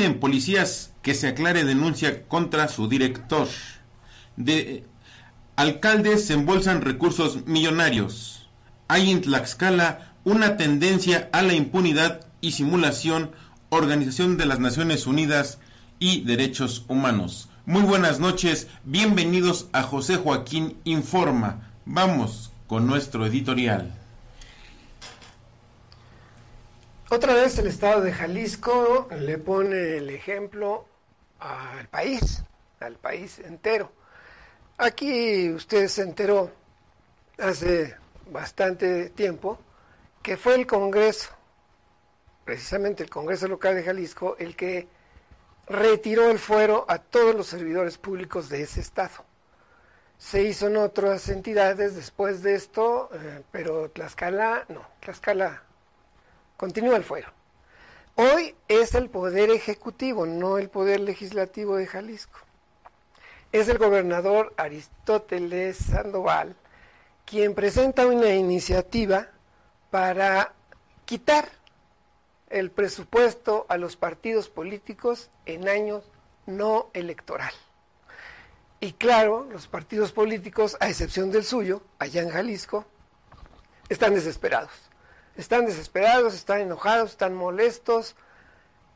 Piden policías que se aclare denuncia contra su director. De, alcaldes se embolsan recursos millonarios. Hay en Tlaxcala una tendencia a la impunidad y simulación, Organización de las Naciones Unidas y Derechos Humanos. Muy buenas noches, bienvenidos a José Joaquín Informa. Vamos con nuestro editorial. Otra vez el estado de Jalisco le pone el ejemplo al país, al país entero. Aquí usted se enteró hace bastante tiempo que fue el Congreso, precisamente el Congreso local de Jalisco, el que retiró el fuero a todos los servidores públicos de ese estado. Se hizo en otras entidades después de esto, eh, pero Tlaxcala, no, Tlaxcala continúa el fuero. Hoy es el poder ejecutivo, no el poder legislativo de Jalisco. Es el gobernador Aristóteles Sandoval quien presenta una iniciativa para quitar el presupuesto a los partidos políticos en años no electoral. Y claro, los partidos políticos, a excepción del suyo, allá en Jalisco, están desesperados están desesperados, están enojados, están molestos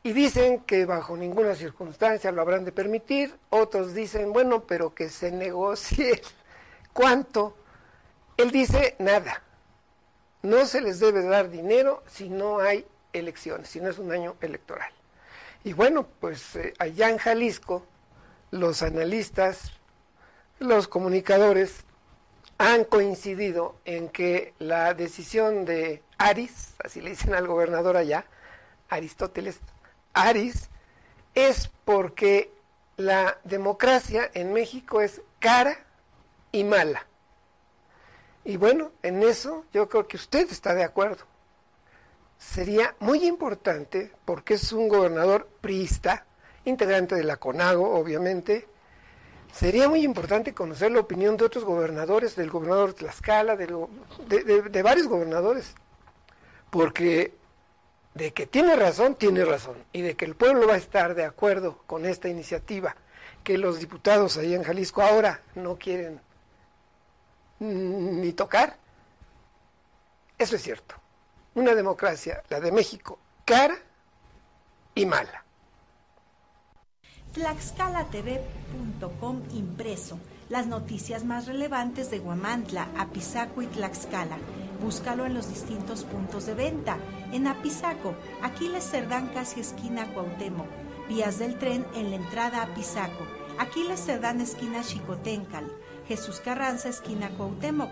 y dicen que bajo ninguna circunstancia lo habrán de permitir. Otros dicen, bueno, pero que se negocie cuánto. Él dice, nada. No se les debe dar dinero si no hay elecciones, si no es un año electoral. Y bueno, pues eh, allá en Jalisco, los analistas, los comunicadores han coincidido en que la decisión de Aris, así le dicen al gobernador allá, Aristóteles, Aris, es porque la democracia en México es cara y mala. Y bueno, en eso yo creo que usted está de acuerdo. Sería muy importante, porque es un gobernador priista, integrante de la CONAGO, obviamente, sería muy importante conocer la opinión de otros gobernadores, del gobernador de Tlaxcala, de varios gobernadores porque de que tiene razón, tiene razón, y de que el pueblo va a estar de acuerdo con esta iniciativa que los diputados ahí en Jalisco ahora no quieren ni tocar, eso es cierto. Una democracia, la de México, cara y mala. TlaxcalaTV.com impreso. Las noticias más relevantes de Guamantla, Apizaco y Tlaxcala Búscalo en los distintos puntos de venta. En Apizaco, Aquiles Cerdán casi esquina Cuauhtémoc. Vías del tren en la entrada a Apizaco. Aquiles Cerdán esquina Chicotencal. Jesús Carranza esquina Cuauhtémoc.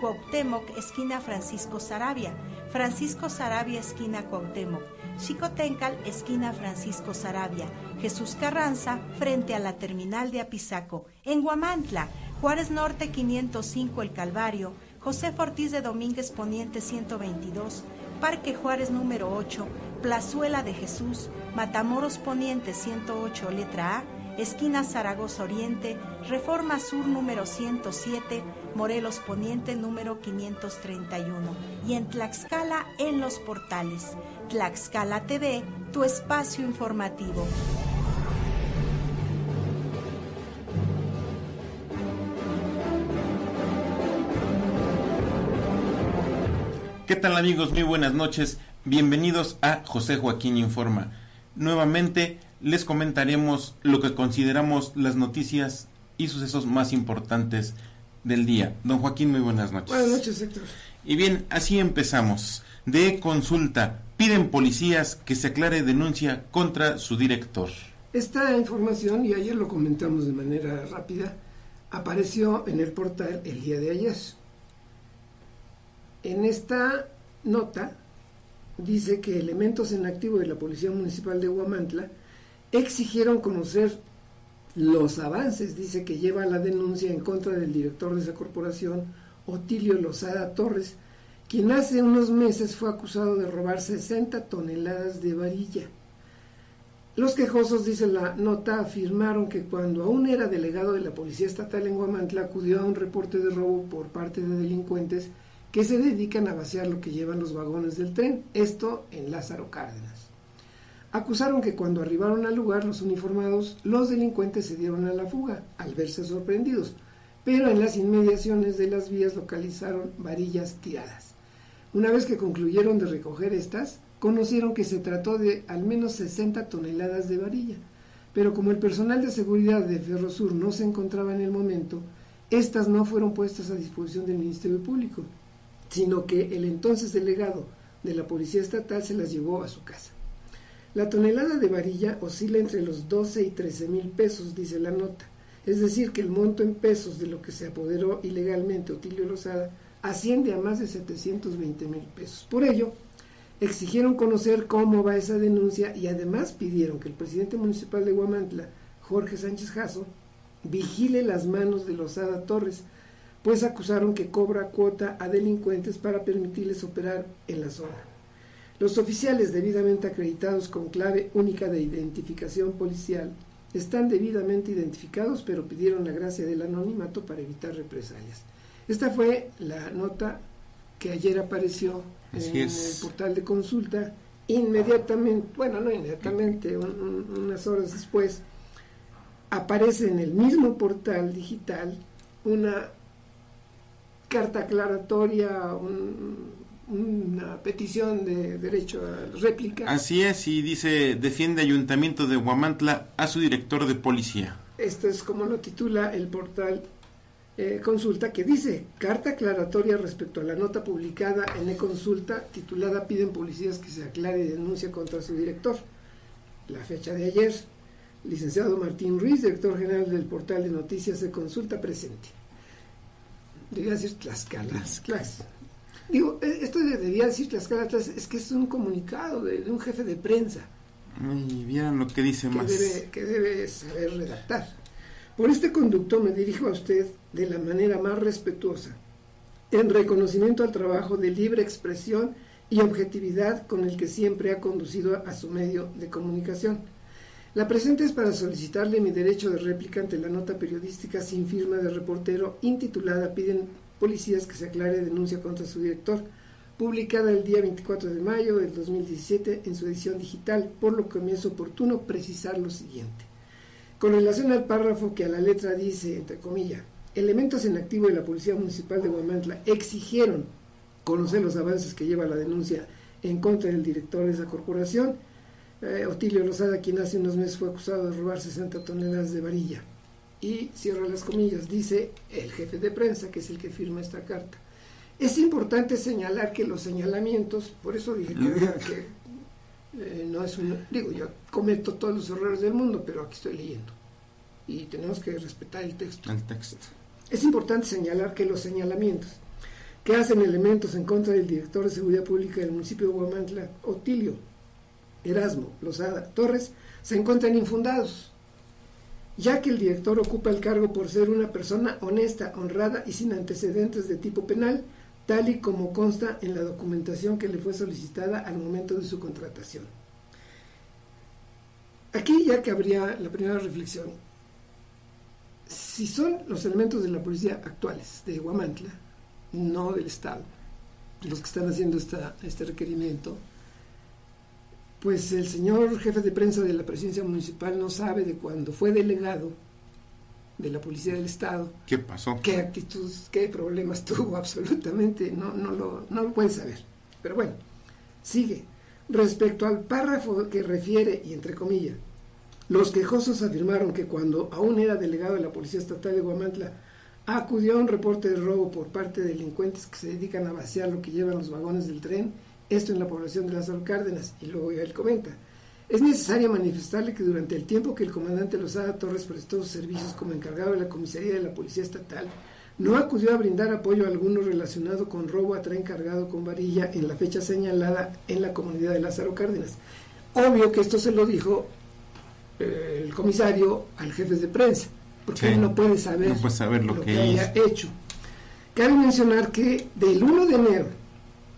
Cuauhtémoc esquina Francisco Sarabia. Francisco Sarabia esquina Cuauhtémoc. Chicotencal esquina Francisco Sarabia. Jesús Carranza frente a la terminal de Apizaco. En Guamantla, Juárez Norte 505 El Calvario. José Ortiz de Domínguez Poniente 122, Parque Juárez número 8, Plazuela de Jesús, Matamoros Poniente 108, letra A, esquina Zaragoza Oriente, Reforma Sur número 107, Morelos Poniente número 531 y en Tlaxcala en los portales. Tlaxcala TV, tu espacio informativo. ¿Qué tal amigos? Muy buenas noches. Bienvenidos a José Joaquín Informa. Nuevamente les comentaremos lo que consideramos las noticias y sucesos más importantes del día. Don Joaquín, muy buenas noches. Buenas noches, Héctor. Y bien, así empezamos. De consulta, piden policías que se aclare denuncia contra su director. Esta información, y ayer lo comentamos de manera rápida, apareció en el portal el día de ayer. En esta nota dice que elementos en activo de la Policía Municipal de Huamantla exigieron conocer los avances, dice que lleva la denuncia en contra del director de esa corporación, Otilio Lozada Torres, quien hace unos meses fue acusado de robar 60 toneladas de varilla. Los quejosos, dice la nota, afirmaron que cuando aún era delegado de la Policía Estatal en Huamantla acudió a un reporte de robo por parte de delincuentes que se dedican a vaciar lo que llevan los vagones del tren, esto en Lázaro Cárdenas. acusaron que cuando arribaron al lugar los uniformados, los delincuentes se dieron a la fuga al verse sorprendidos, pero en las inmediaciones de las vías localizaron varillas tiradas. Una vez que concluyeron de recoger estas, conocieron que se trató de al menos 60 toneladas de varilla, pero como el personal de seguridad de Ferrosur no se encontraba en el momento, estas no fueron puestas a disposición del Ministerio Público, sino que el entonces delegado de la Policía Estatal se las llevó a su casa. La tonelada de varilla oscila entre los 12 y 13 mil pesos, dice la nota. Es decir, que el monto en pesos de lo que se apoderó ilegalmente Otilio Lozada asciende a más de 720 mil pesos. Por ello, exigieron conocer cómo va esa denuncia y además pidieron que el presidente municipal de Guamantla, Jorge Sánchez Jasso, vigile las manos de Lozada Torres, pues acusaron que cobra cuota a delincuentes para permitirles operar en la zona. Los oficiales debidamente acreditados con clave única de identificación policial están debidamente identificados, pero pidieron la gracia del anonimato para evitar represalias. Esta fue la nota que ayer apareció en el portal de consulta. Inmediatamente, bueno, no inmediatamente, unas horas después, aparece en el mismo portal digital una carta aclaratoria, una petición de derecho a réplica. Así es, y dice, defiende Ayuntamiento de Huamantla a su director de policía. Esto es como lo titula el portal eh, Consulta, que dice, carta aclaratoria respecto a la nota publicada en e-consulta titulada Piden policías que se aclare y denuncia contra su director. La fecha de ayer, licenciado Martín Ruiz, director general del portal de noticias de consulta presente. Debía decir Tlaxcala. Clase. Digo, eh, esto debía decir Tlaxcala, es que es un comunicado de, un jefe de prensa. Y vieran lo que dice más. Debe, que debe saber redactar. Por este conducto me dirijo a usted de la manera más respetuosa, en reconocimiento al trabajo de libre expresión y objetividad con el que siempre ha conducido a su medio de comunicación la presente es para solicitarle mi derecho de réplica ante la nota periodística sin firma de reportero intitulada Piden policías que se aclare denuncia contra su director, publicada el día 24 de mayo del 2017 en su edición digital, por lo que me es oportuno precisar lo siguiente. Con relación al párrafo que a la letra dice, entre comillas, elementos en activo de la Policía Municipal de Guamantla exigieron conocer los avances que lleva la denuncia en contra del director de esa corporación, eh, Otilio Rosada, quien hace unos meses fue acusado de robar 60 toneladas de varilla. Y cierra las comillas, dice el jefe de prensa, que es el que firma esta carta. Es importante señalar que los señalamientos, por eso dije que, eh, no es un... Digo, yo cometo todos los errores del mundo, pero aquí estoy leyendo. Y tenemos que respetar el texto. El texto. Es importante señalar que los señalamientos que hacen elementos en contra del director de Seguridad Pública del municipio de Guamantla, Otilio Erasmo Lozada Torres se encuentran infundados, ya que el director ocupa el cargo por ser una persona honesta, honrada y sin antecedentes de tipo penal, tal y como consta en la documentación que le fue solicitada al momento de su contratación. Aquí ya que habría la primera reflexión. Si son los elementos de la policía actuales de Guamantla, no del Estado, los que están haciendo este requerimiento, pues el señor jefe de prensa de la presidencia municipal no sabe de cuando fue delegado de la Policía del Estado. ¿Qué pasó? ¿Qué actitud, qué problemas tuvo? Absolutamente, no, no, lo, no lo puede saber. Pero bueno, sigue. Respecto al párrafo que refiere, y entre comillas, los quejosos afirmaron que cuando aún era delegado de la Policía Estatal de Guamantla, acudió a un reporte de robo por parte de delincuentes que se dedican a vaciar lo que llevan los vagones del tren esto en la población de Lázaro Cárdenas, y luego él comenta. Es necesario manifestarle que durante el tiempo que el comandante Lozada Torres prestó sus servicios como encargado de la comisaría de la Policía Estatal, no acudió a brindar apoyo alguno relacionado con robo a tren cargado con varilla en la fecha señalada en la comunidad de Lázaro Cárdenas. Obvio que esto se lo dijo eh, el comisario al jefe de prensa, porque él no puede saber, lo, que, haya hecho. Cabe mencionar que del 1 de enero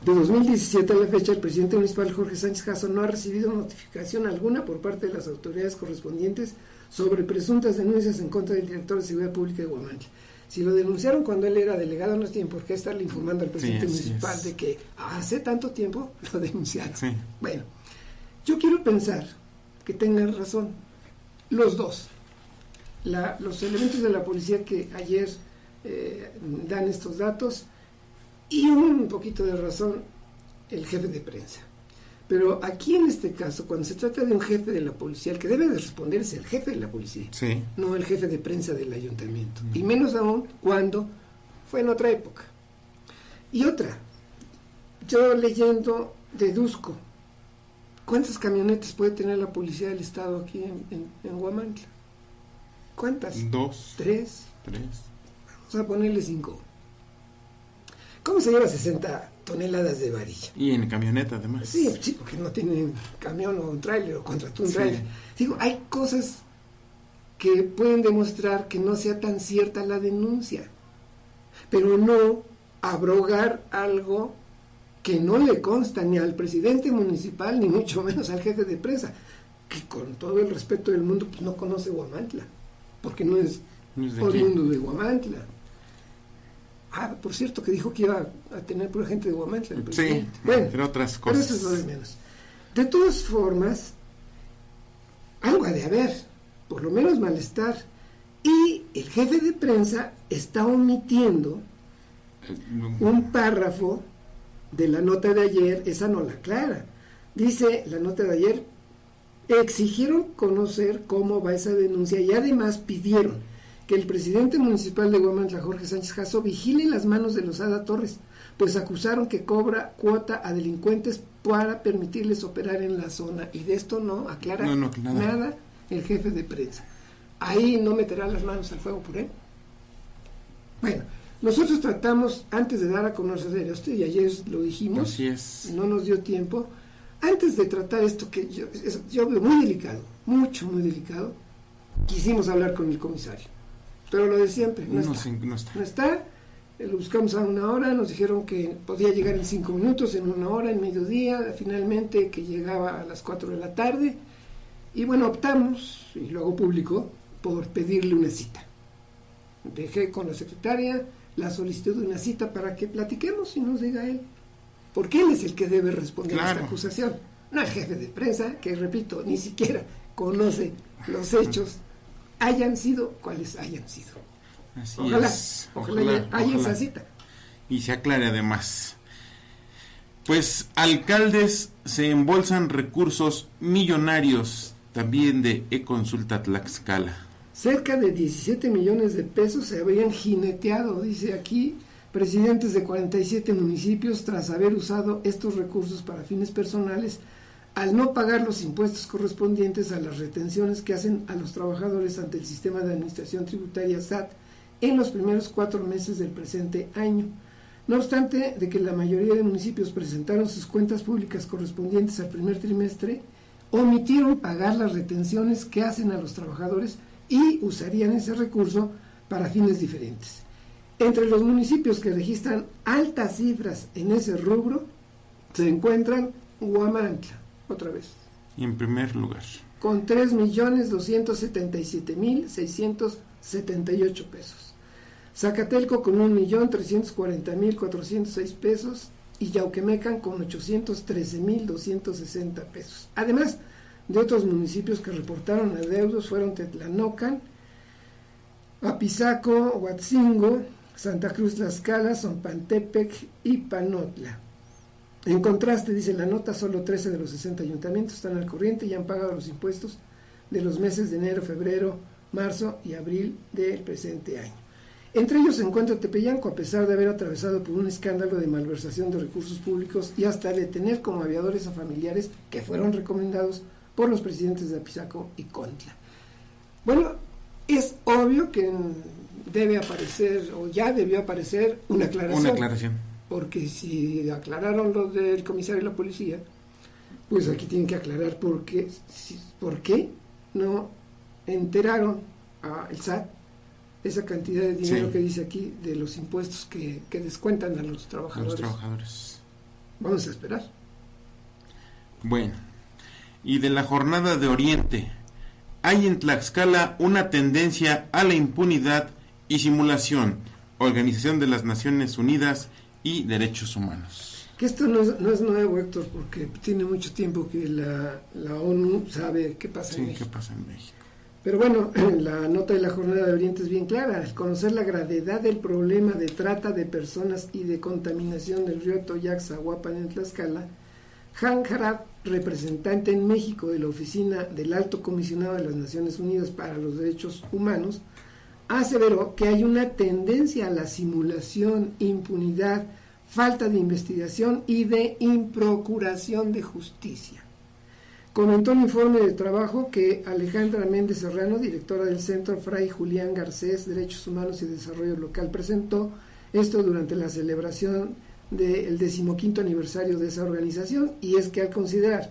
de 2017 a la fecha, el presidente municipal Jorge Sánchez Jasso no ha recibido notificación alguna por parte de las autoridades correspondientes sobre presuntas denuncias en contra del director de Seguridad Pública de Guamantla. Si lo denunciaron cuando él era delegado, no tienen por qué estarle informando al presidente municipal de que hace tanto tiempo lo denunciaron. Bueno, yo quiero pensar que tengan razón, los dos. los elementos de la policía que ayer eh, dan estos datos y un poquito de razón el jefe de prensa. Pero aquí en este caso, cuando se trata de un jefe de la policía, el que debe de responder es el jefe de la policía, no el jefe de prensa del ayuntamiento. Y menos aún cuando fue en otra época. Y otra, yo leyendo deduzco, ¿cuántas camionetas puede tener la policía del Estado aquí en, en, Guamantla? ¿Cuántas? Dos. ¿Tres? Tres. Vamos a ponerle cinco. ¿Cómo se lleva 60 toneladas de varilla? Y en camioneta además. Sí, sí, porque no tienen camión o un tráiler o contrató un tráiler. Digo, hay cosas que pueden demostrar que no sea tan cierta la denuncia, pero no abrogar algo que no le consta ni al presidente municipal, ni mucho menos al jefe de prensa, que con todo el respeto del mundo pues, no conoce Guamantla, porque no es, oriundo de Guamantla. Ah, por cierto, que dijo que iba a tener pura gente de Guamantla. sí, bueno, entre otras cosas. Pero eso es lo de menos. De todas formas, algo ha de haber, por lo menos malestar. Y el jefe de prensa está omitiendo un párrafo de la nota de ayer, esa no la aclara. Dice la nota de ayer, exigieron conocer cómo va esa denuncia y además pidieron que el presidente municipal de Guamantla, Jorge Sánchez Jasso, vigile las manos de los Ada Torres, pues acusaron que cobra cuota a delincuentes para permitirles operar en la zona. Y de esto no aclara nada el jefe de prensa. Ahí no meterá las manos al fuego por él. Bueno, nosotros tratamos, antes de dar a conocer esto, y ayer lo dijimos, no nos dio tiempo, antes de tratar esto que yo, yo veo muy delicado, mucho, muy delicado, quisimos hablar con el comisario. Pero lo de siempre, no, está. no está. Eh, lo buscamos a una hora, nos dijeron que podía llegar en cinco minutos, en una hora, en mediodía, finalmente que llegaba a las cuatro de la tarde. Y bueno, optamos, y luego público, por pedirle una cita. Dejé con la secretaria, la solicitud de una cita para que platiquemos y nos diga él. Porque él es el que debe responder a esta acusación. No el jefe de prensa, que repito, ni siquiera conoce los hechos, hayan sido cuales hayan sido. Así ojalá, es. ojalá, haya esa cita. Y se aclare además. Pues alcaldes se embolsan recursos millonarios también de e-consulta Tlaxcala. Cerca de 17 millones de pesos se habrían jineteado, dice aquí, presidentes de 47 municipios tras haber usado estos recursos para fines personales al no pagar los impuestos correspondientes a las retenciones que hacen a los trabajadores ante el sistema de administración tributaria SAT en los primeros cuatro meses del presente año. No obstante de que la mayoría de municipios presentaron sus cuentas públicas correspondientes al primer trimestre, omitieron pagar las retenciones que hacen a los trabajadores y usarían ese recurso para fines diferentes. Entre los municipios que registran altas cifras en ese rubro se encuentran Huamantla, otra vez. Y en primer lugar. Con 3.277.678 pesos. Zacatelco con 1.340.406 pesos y Yauquemecan con 813.260 pesos. Además, de otros municipios que reportaron adeudos fueron Tetlanocan, Apizaco, Huatzingo, Santa Cruz Las Calas, Zompantepec y Panotla. En contraste, dice la nota, solo 13 de los 60 ayuntamientos están al corriente y han pagado los impuestos de los meses de enero, febrero, marzo y abril del presente año. Entre ellos se encuentra Tepeyanco, a pesar de haber atravesado por un escándalo de malversación de recursos públicos y hasta de tener como aviadores a familiares que fueron recomendados por los presidentes de Apizaco y Contla. Bueno, es obvio que debe aparecer, o ya debió aparecer, una aclaración. Una aclaración. Porque si aclararon lo del comisario y la policía, pues aquí tienen que aclarar por qué, por qué no enteraron al SAT esa cantidad de dinero que dice aquí de los impuestos que, que descuentan a los trabajadores. A los trabajadores. Vamos a esperar. Bueno y de la jornada de Oriente. Hay en Tlaxcala una tendencia a la impunidad y simulación. Organización de las Naciones Unidas y Derechos Humanos. Que esto no es, no es nuevo, Héctor, porque tiene mucho tiempo que la, la ONU sabe qué pasa Sí, en ¿qué México. pasa en México? Pero bueno, la nota de la jornada de Oriente es bien clara. Al conocer la gravedad del problema de trata de personas y de contaminación del río Toyac, Zahuapan en Tlaxcala, Han Harad, representante en México de la Oficina del Alto Comisionado de las Naciones Unidas para los Derechos Humanos, aseveró que hay una tendencia a la simulación, impunidad, falta de investigación y de improcuración de justicia. Comentó el informe de trabajo que Alejandra Méndez Serrano, directora del Centro Fray Julián Garcés, Derechos Humanos y Desarrollo Local, presentó esto durante la celebración del decimoquinto aniversario de esa organización, y es que al considerar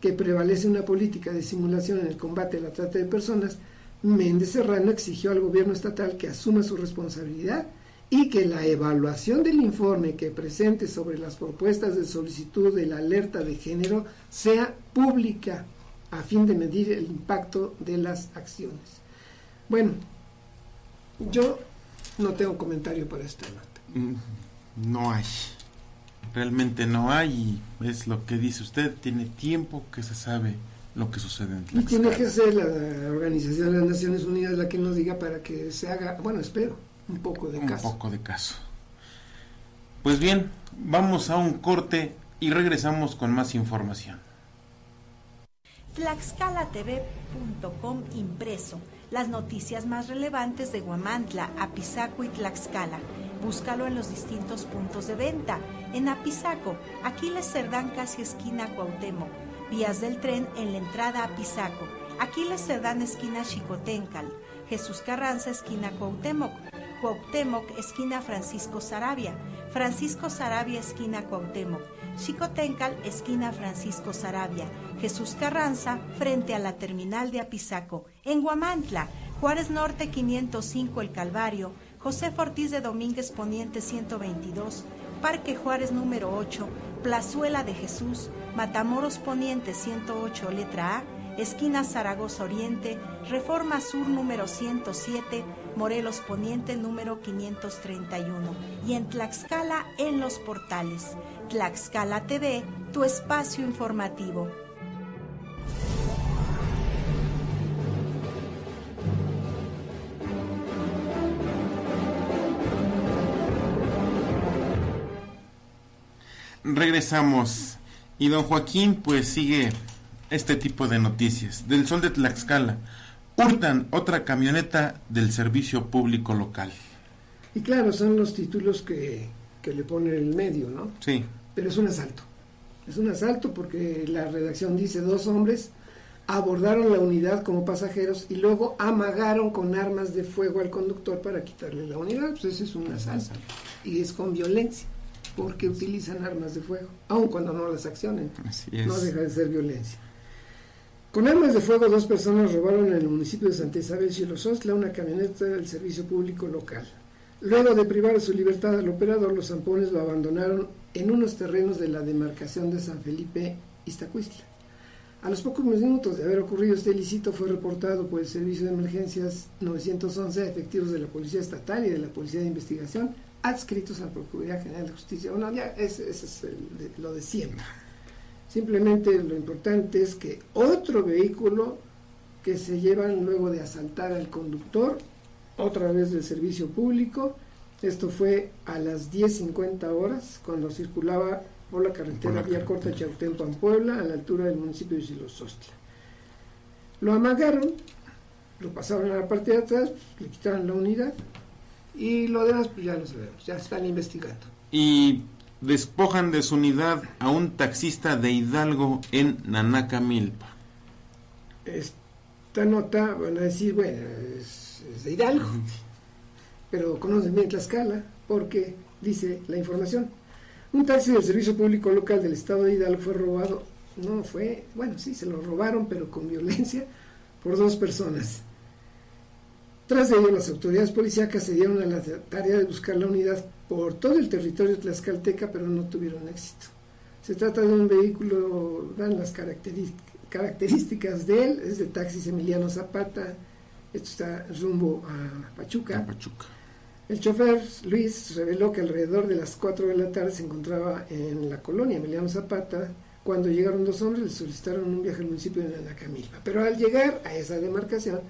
que prevalece una política de simulación en el combate a la trata de personas, Méndez Serrano exigió al gobierno estatal que asuma su responsabilidad y que la evaluación del informe que presente sobre las propuestas de solicitud de la alerta de género sea pública a fin de medir el impacto de las acciones. Bueno, yo no tengo comentario para esta nota. Mm, No hay. Realmente no hay. y Es lo que dice usted. Tiene tiempo que se sabe lo que sucede en Y tiene Tlaxcala. que ser la Organización de las Naciones Unidas la que nos diga para que se haga, bueno, espero, un poco de Un caso. poco de caso. Pues bien, vamos a un corte y regresamos con más información. tlaxcalatv.com impreso. Las noticias más relevantes de Guamantla, Apizaco y Tlaxcala. Búscalo en los distintos puntos de venta. En Apizaco, Aquiles Cerdán casi esquina Cuauhtémoc. Vías del tren en la entrada a Apizaco. Aquiles Cerdán esquina Chicotencal. Jesús Carranza esquina Cuauhtémoc. Cuauhtémoc esquina Francisco Sarabia. Francisco Sarabia esquina Cuauhtémoc. Chicotencal esquina Francisco Sarabia. Jesús Carranza frente a la terminal de Apizaco. En Guamantla, Juárez Norte 505 El Calvario. José Ortiz de Domínguez Poniente 122. Parque Juárez número 8. Plazuela de Jesús. Matamoros Poniente 108 letra A. Esquina Zaragoza Oriente, Reforma Sur número 107, Morelos Poniente número 531 y en Tlaxcala en los portales. Tlaxcala TV, tu espacio informativo. Regresamos y don Joaquín pues sigue este tipo de noticias. Del Sol de Tlaxcala, hurtan otra camioneta del servicio público local. Y claro, son los títulos que, que le pone el medio, ¿no? Sí, Pero es un asalto. Es un asalto porque la redacción dice dos hombres abordaron la unidad como pasajeros y luego amagaron con armas de fuego al conductor para quitarle la unidad. Pues ese es un asalto. Y es con violencia, porque utilizan armas de fuego, aun cuando no las accionen. así es. No deja de ser violencia. Con armas de fuego, dos personas robaron en el municipio de Santa Isabel Chilosostla una camioneta del servicio público local. Luego de privar su libertad al operador, los zampones lo abandonaron en unos terrenos de la demarcación de San Felipe Iztacuistla. A los pocos minutos de haber ocurrido este ilícito fue reportado por el Servicio de Emergencias 911 a efectivos de la Policía Estatal y de la Policía de Investigación adscritos a la Procuraduría General de Justicia. Bueno, ya ese, ese es el lo de siempre. Simplemente lo importante es que otro vehículo que se llevan luego de asaltar al conductor, otra vez del servicio público, esto fue a las 10.50 horas cuando circulaba por la carretera Por la Vía. Corta Chautempan, Puebla, a la altura del municipio de Silosostla. Lo amagaron, lo pasaron a la parte de atrás, le quitaron la unidad y lo demás pues ya lo sabemos, ya están investigando. Y despojan de su unidad a un taxista de Hidalgo en Nanacamilpa. Esta nota van a decir, bueno, es, es de Hidalgo, pero conocen bien Tlaxcala, porque dice la información. Un taxi del servicio público local del estado de Hidalgo fue robado, no fue, bueno, sí, se lo robaron, pero con violencia, por dos personas. Tras de ello, las autoridades policíacas se dieron a la tarea de buscar la unidad por todo el territorio tlaxcalteca, pero no tuvieron éxito. Se trata de un vehículo, dan las características de él, es de taxis Emiliano Zapata, esto está rumbo a Pachuca. El chofer Luis reveló que alrededor de las 4 de la tarde se encontraba en la colonia Emiliano Zapata cuando llegaron dos hombres le solicitaron un viaje al municipio de Nacamilpa. Pero al llegar a esa demarcación,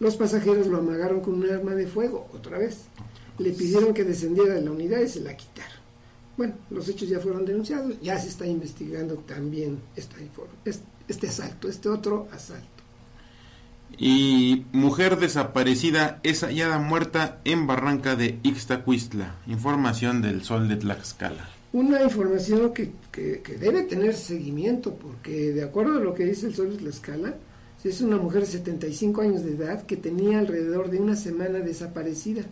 los pasajeros lo amagaron con un arma de fuego, otra vez. Le pidieron que descendiera de la unidad y se la quitaron. Bueno, los hechos ya fueron denunciados, ya se está investigando también esta, este asalto, este otro asalto. Y mujer desaparecida es hallada muerta en barranca de Ixtacuistla. Información del Sol de Tlaxcala. Una información que, que, debe tener seguimiento, porque de acuerdo a lo que dice el Sol de Tlaxcala, es una mujer de 75 años de edad que tenía alrededor de una semana desaparecida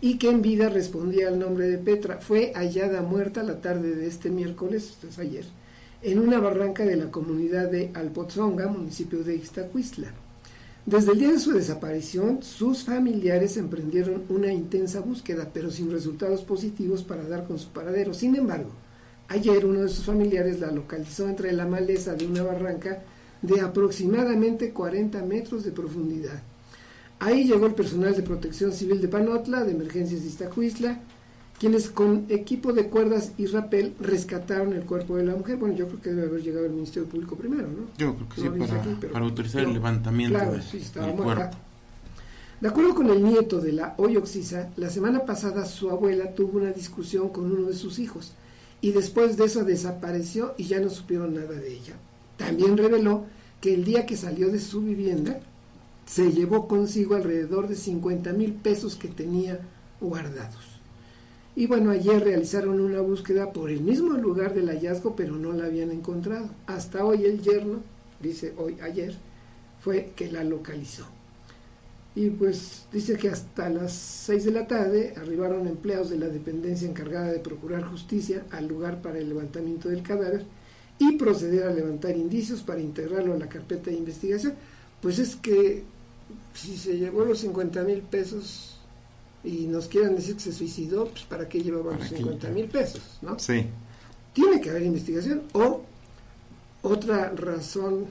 y que en vida respondía al nombre de Petra. Fue hallada muerta la tarde de este miércoles, esto es ayer, en una barranca de la comunidad de Alpotzonga, municipio de Ixtacuistla. Desde el día de su desaparición, sus familiares emprendieron una intensa búsqueda, pero sin resultados positivos para dar con su paradero. Sin embargo, ayer uno de sus familiares la localizó entre la maleza de una barranca de aproximadamente 40 metros de profundidad. Ahí llegó el personal de protección civil de Panotla, de emergencias de Iztacuistla, quienes con equipo de cuerdas y rapel rescataron el cuerpo de la mujer. Bueno, yo creo que debe haber llegado el Ministerio Público primero, ¿no? Yo creo que sí, para, autorizar el levantamiento del cuerpo. De acuerdo con el nieto de la hoy Oxisa, la semana pasada su abuela tuvo una discusión con uno de sus hijos y después de eso desapareció y ya no supieron nada de ella. También reveló que el día que salió de su vivienda se llevó consigo alrededor de 50 mil pesos que tenía guardados. Y bueno, ayer realizaron una búsqueda por el mismo lugar del hallazgo, pero no la habían encontrado. Hasta hoy el yerno, dice hoy, ayer, fue que la localizó. Y pues dice que hasta las 6 de la tarde arribaron empleados de la dependencia encargada de procurar justicia al lugar para el levantamiento del cadáver y proceder a levantar indicios para integrarlo a la carpeta de investigación. Pues es que si se llevó los 50 mil pesos y nos quieran decir que se suicidó, pues para qué llevaba los 50 mil pesos, ¿no? Sí. Tiene que haber investigación o otra razón,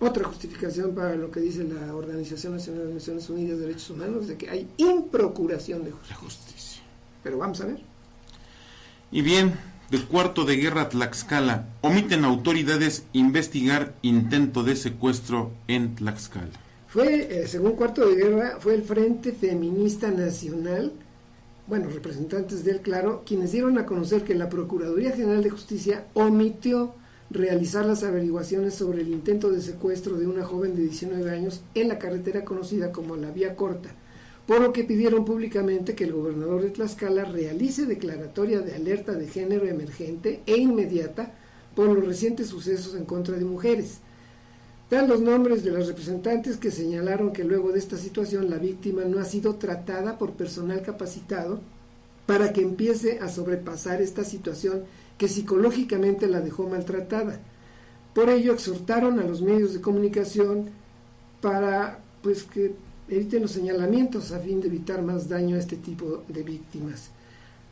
otra justificación para lo que dice la Organización Nacional de Naciones Unidas de Derechos Humanos de que hay improcuración de justicia. justicia. Pero vamos a ver. Y bien, de cuarto de guerra Tlaxcala, omiten autoridades investigar intento de secuestro en Tlaxcala. Fue, eh, según Cuarto de Guerra, fue el Frente Feminista Nacional, bueno, representantes del Claro, quienes dieron a conocer que la Procuraduría General de Justicia omitió realizar las averiguaciones sobre el intento de secuestro de una joven de 19 años en la carretera conocida como la Vía Corta, por lo que pidieron públicamente que el gobernador de Tlaxcala realice declaratoria de alerta de género emergente e inmediata por los recientes sucesos en contra de mujeres. Dan los nombres de los representantes que señalaron que luego de esta situación la víctima no ha sido tratada por personal capacitado para que empiece a sobrepasar esta situación que psicológicamente la dejó maltratada. Por ello exhortaron a los medios de comunicación para pues que eviten los señalamientos a fin de evitar más daño a este tipo de víctimas.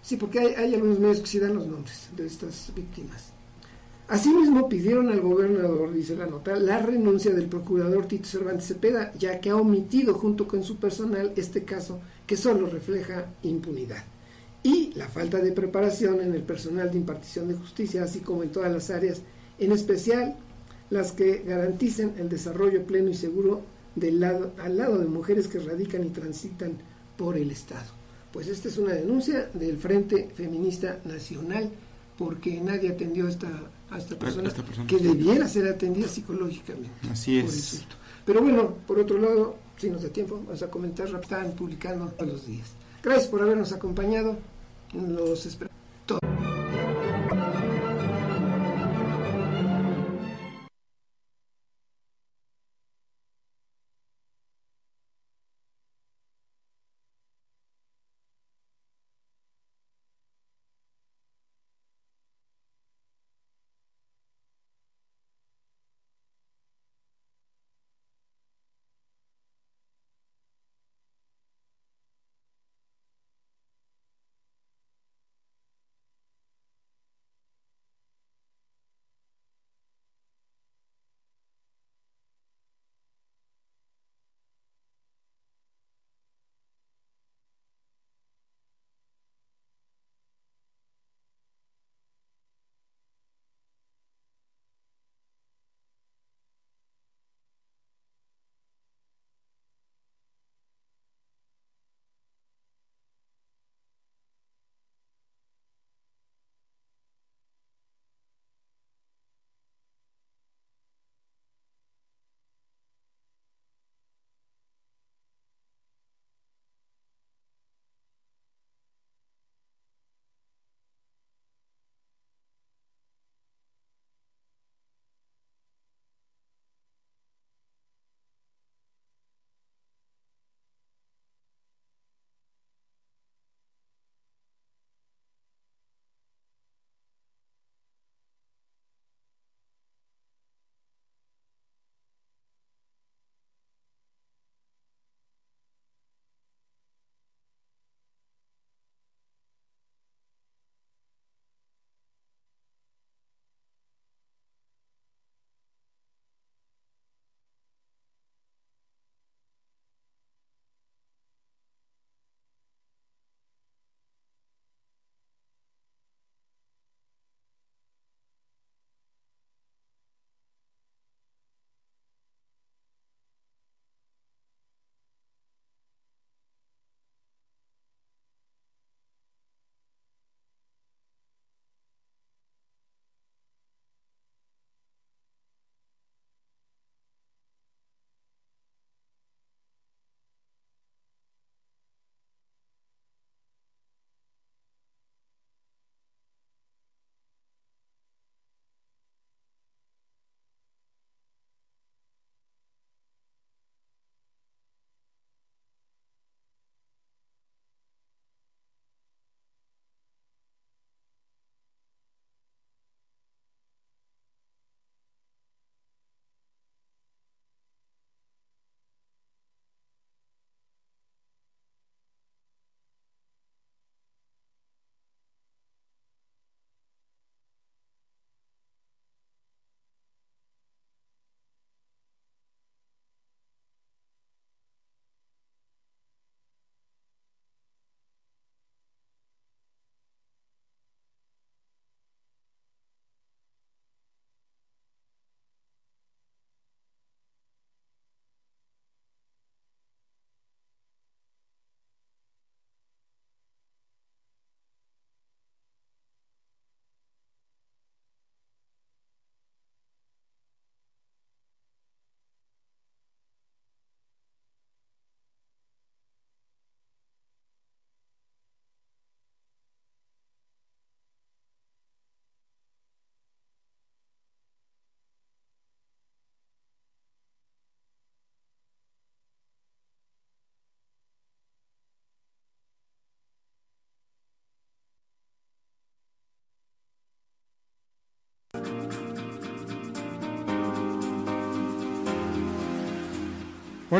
Sí, porque hay, algunos medios que sí dan los nombres de estas víctimas. Asimismo, pidieron al gobernador, dice la nota, la renuncia del procurador Tito Cervantes Cepeda, ya que ha omitido junto con su personal este caso que solo refleja impunidad. Y la falta de preparación en el personal de impartición de justicia, así como en todas las áreas, en especial las que garanticen el desarrollo pleno y seguro del lado, al lado de mujeres que radican y transitan por el Estado. Pues esta es una denuncia del Frente Feminista Nacional porque nadie atendió a esta, a esta, persona, que debiera ser atendida psicológicamente. Así es. Pero bueno, por otro lado, si nos da tiempo, vamos a comentar, están publicando todos los días. Gracias por habernos acompañado. Los esperamos.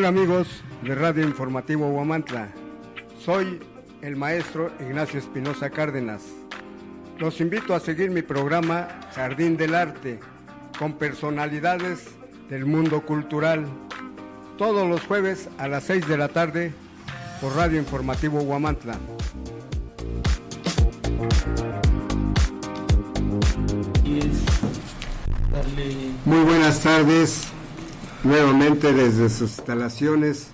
Hola amigos de Radio Informativo Huamantla. Soy el maestro Ignacio Espinosa Cárdenas. Los invito a seguir mi programa Jardín del Arte con personalidades del mundo cultural. Todos los jueves a las 6 de la tarde por Radio Informativo Huamantla. Muy buenas tardes, nuevamente desde sus instalaciones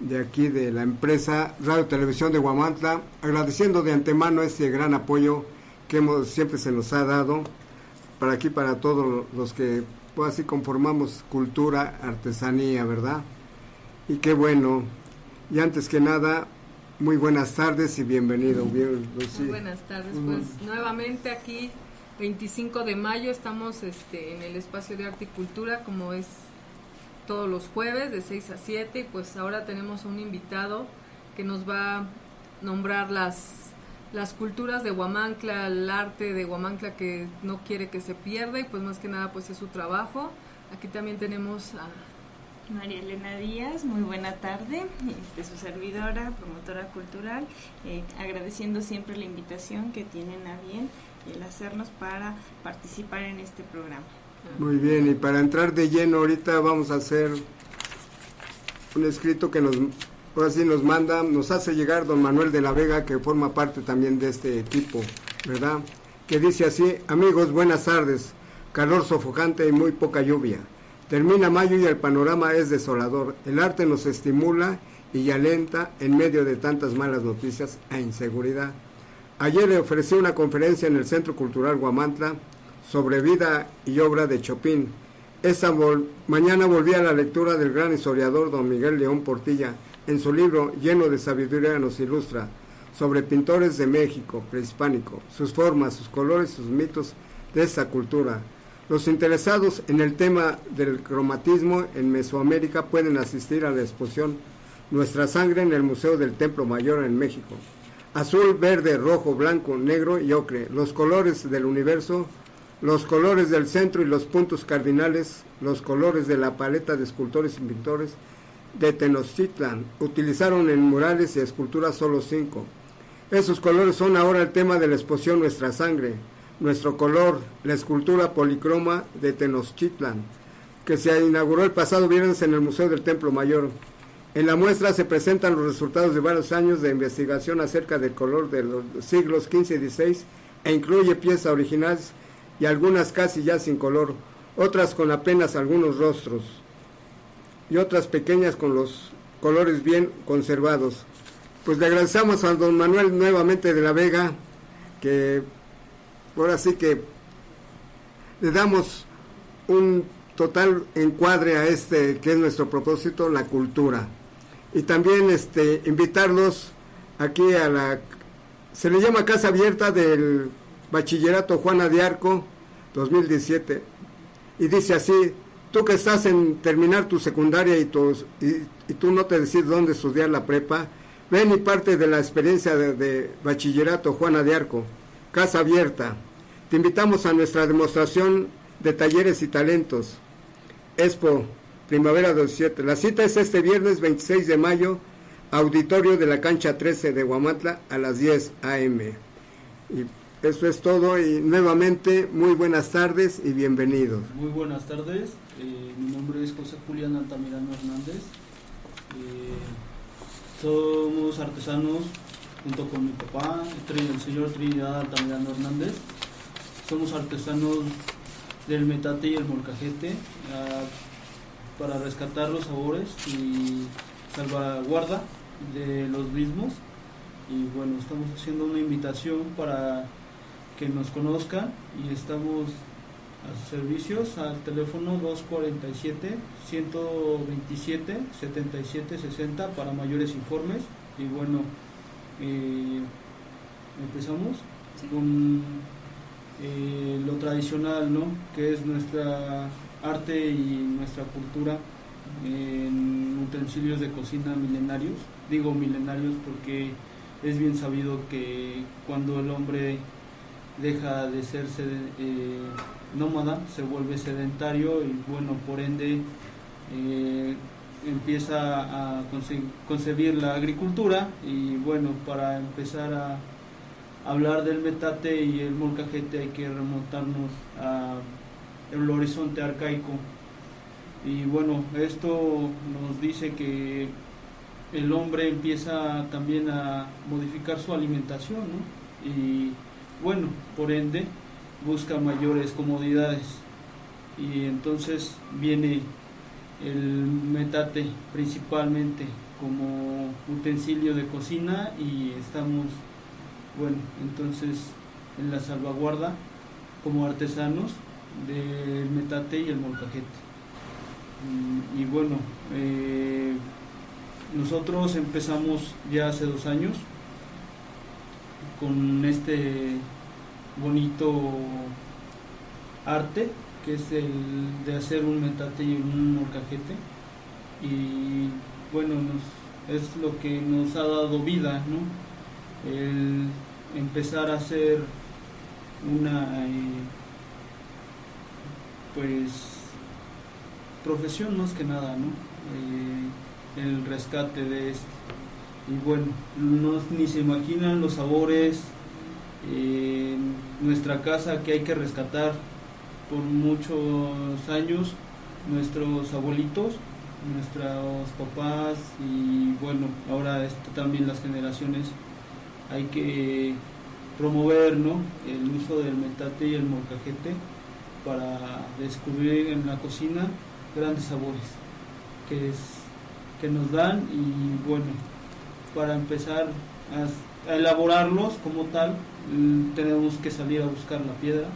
de aquí de la empresa Radio Televisión de Huamantla, agradeciendo de antemano este gran apoyo que hemos, siempre se nos ha dado para aquí, para todos los que pues, así conformamos cultura, artesanía, ¿verdad? Y qué bueno. Y antes que nada, muy buenas tardes y bienvenido. Bien, muy buenas tardes, pues nuevamente aquí 25 de mayo estamos este, en el espacio de arte y cultura como es todos los jueves de 6 a 7 y pues ahora tenemos un invitado que nos va a nombrar las, las culturas de Huamancla, el arte de Huamancla que no quiere que se pierda y pues más que nada pues es su trabajo. Aquí también tenemos a María Elena Díaz, muy buena tarde, este, su servidora, promotora cultural, eh, agradeciendo siempre la invitación que tienen a bien el hacernos para participar en este programa. Muy bien, y para entrar de lleno ahorita vamos a hacer un escrito que nos, así nos manda, nos hace llegar don Manuel de la Vega, que forma parte también de este equipo, ¿verdad? Que dice así, amigos, buenas tardes, calor sofocante y muy poca lluvia. Termina mayo y el panorama es desolador. El arte nos estimula y alenta en medio de tantas malas noticias e inseguridad. Ayer le ofrecí una conferencia en el Centro Cultural Guamantla sobre vida y obra de Chopin. Esta mañana volví a la lectura del gran historiador don Miguel León Portilla. En su libro Lleno de Sabiduría nos ilustra sobre pintores de México prehispánico, sus formas, sus colores, sus mitos de esta cultura. Los interesados en el tema del cromatismo en Mesoamérica pueden asistir a la exposición Nuestra Sangre en el Museo del Templo Mayor en México. Azul, verde, rojo, blanco, negro y ocre, los colores del universo los colores del centro y los puntos cardinales, los colores de la paleta de escultores y pintores de Tenochtitlan. Utilizaron en murales y esculturas solo cinco. Esos colores son ahora el tema de la exposición Nuestra Sangre, nuestro color, la escultura policroma de Tenochtitlan, que se inauguró el pasado viernes en el Museo del Templo Mayor. En la muestra se presentan los resultados de varios años de investigación acerca del color de los siglos XV y XVI e incluye piezas originales y algunas casi ya sin color, otras con apenas algunos rostros y otras pequeñas con los colores bien conservados. Pues le agradecemos a don Manuel nuevamente de la Vega, que ahora sí que le damos un total encuadre a este que es nuestro propósito, la cultura. Y también este invitarlos aquí a la se le llama casa abierta del Bachillerato Juana de Arco 2017. Y dice así, tú que estás en terminar tu secundaria y, tú no te decides dónde estudiar la prepa, ven y parte de la experiencia de, de, Bachillerato Juana de Arco, Casa Abierta. Te invitamos a nuestra demostración de talleres y talentos. Expo, Primavera 27. La cita es este viernes 26 de mayo, auditorio de la cancha 13 de Guamantla a las 10 a.m. Y eso es todo y nuevamente muy buenas tardes y bienvenidos. Muy buenas tardes, eh, mi nombre es José Julián Altamirano Hernández. Eh, somos artesanos junto con mi papá, el señor Trinidad Altamirano Hernández. Somos artesanos del metate y el molcajete ah, para rescatar los sabores y salvaguarda de los mismos. Y bueno, estamos haciendo una invitación para que nos conozcan y estamos a sus servicios al teléfono 247 127 77 60 para mayores informes. Y bueno eh, empezamos con eh, lo tradicional no que es nuestra arte y nuestra cultura en utensilios de cocina milenarios. Digo milenarios porque es bien sabido que cuando el hombre deja de ser eh, nómada, se vuelve sedentario y bueno, por ende eh, empieza a concebir la agricultura. Y bueno, para empezar a hablar del metate y el molcajete hay que remontarnos a el horizonte arcaico. Y bueno, esto nos dice que el hombre empieza también a modificar su alimentación y bueno, por ende busca mayores comodidades y entonces viene el metate principalmente como utensilio de cocina y estamos, bueno, entonces en la salvaguarda como artesanos del metate y el molcajete. Mm, y, bueno, eh, nosotros empezamos ya hace dos años con este bonito arte que es el de hacer un metate y un molcajete y bueno es lo que nos ha dado vida ¿no? el empezar a hacer una eh, pues profesión más que nada no eh, el rescate de esto y bueno no, ni se imaginan los sabores en nuestra casa que hay que rescatar por muchos años nuestros abuelitos, nuestros papás y bueno, ahora este, también las generaciones hay que promover ¿no? el uso del metate y el molcajete para descubrir en la cocina grandes sabores que, es, que nos dan y bueno, para empezar a, elaborarlos como tal tenemos que salir a buscar la piedra.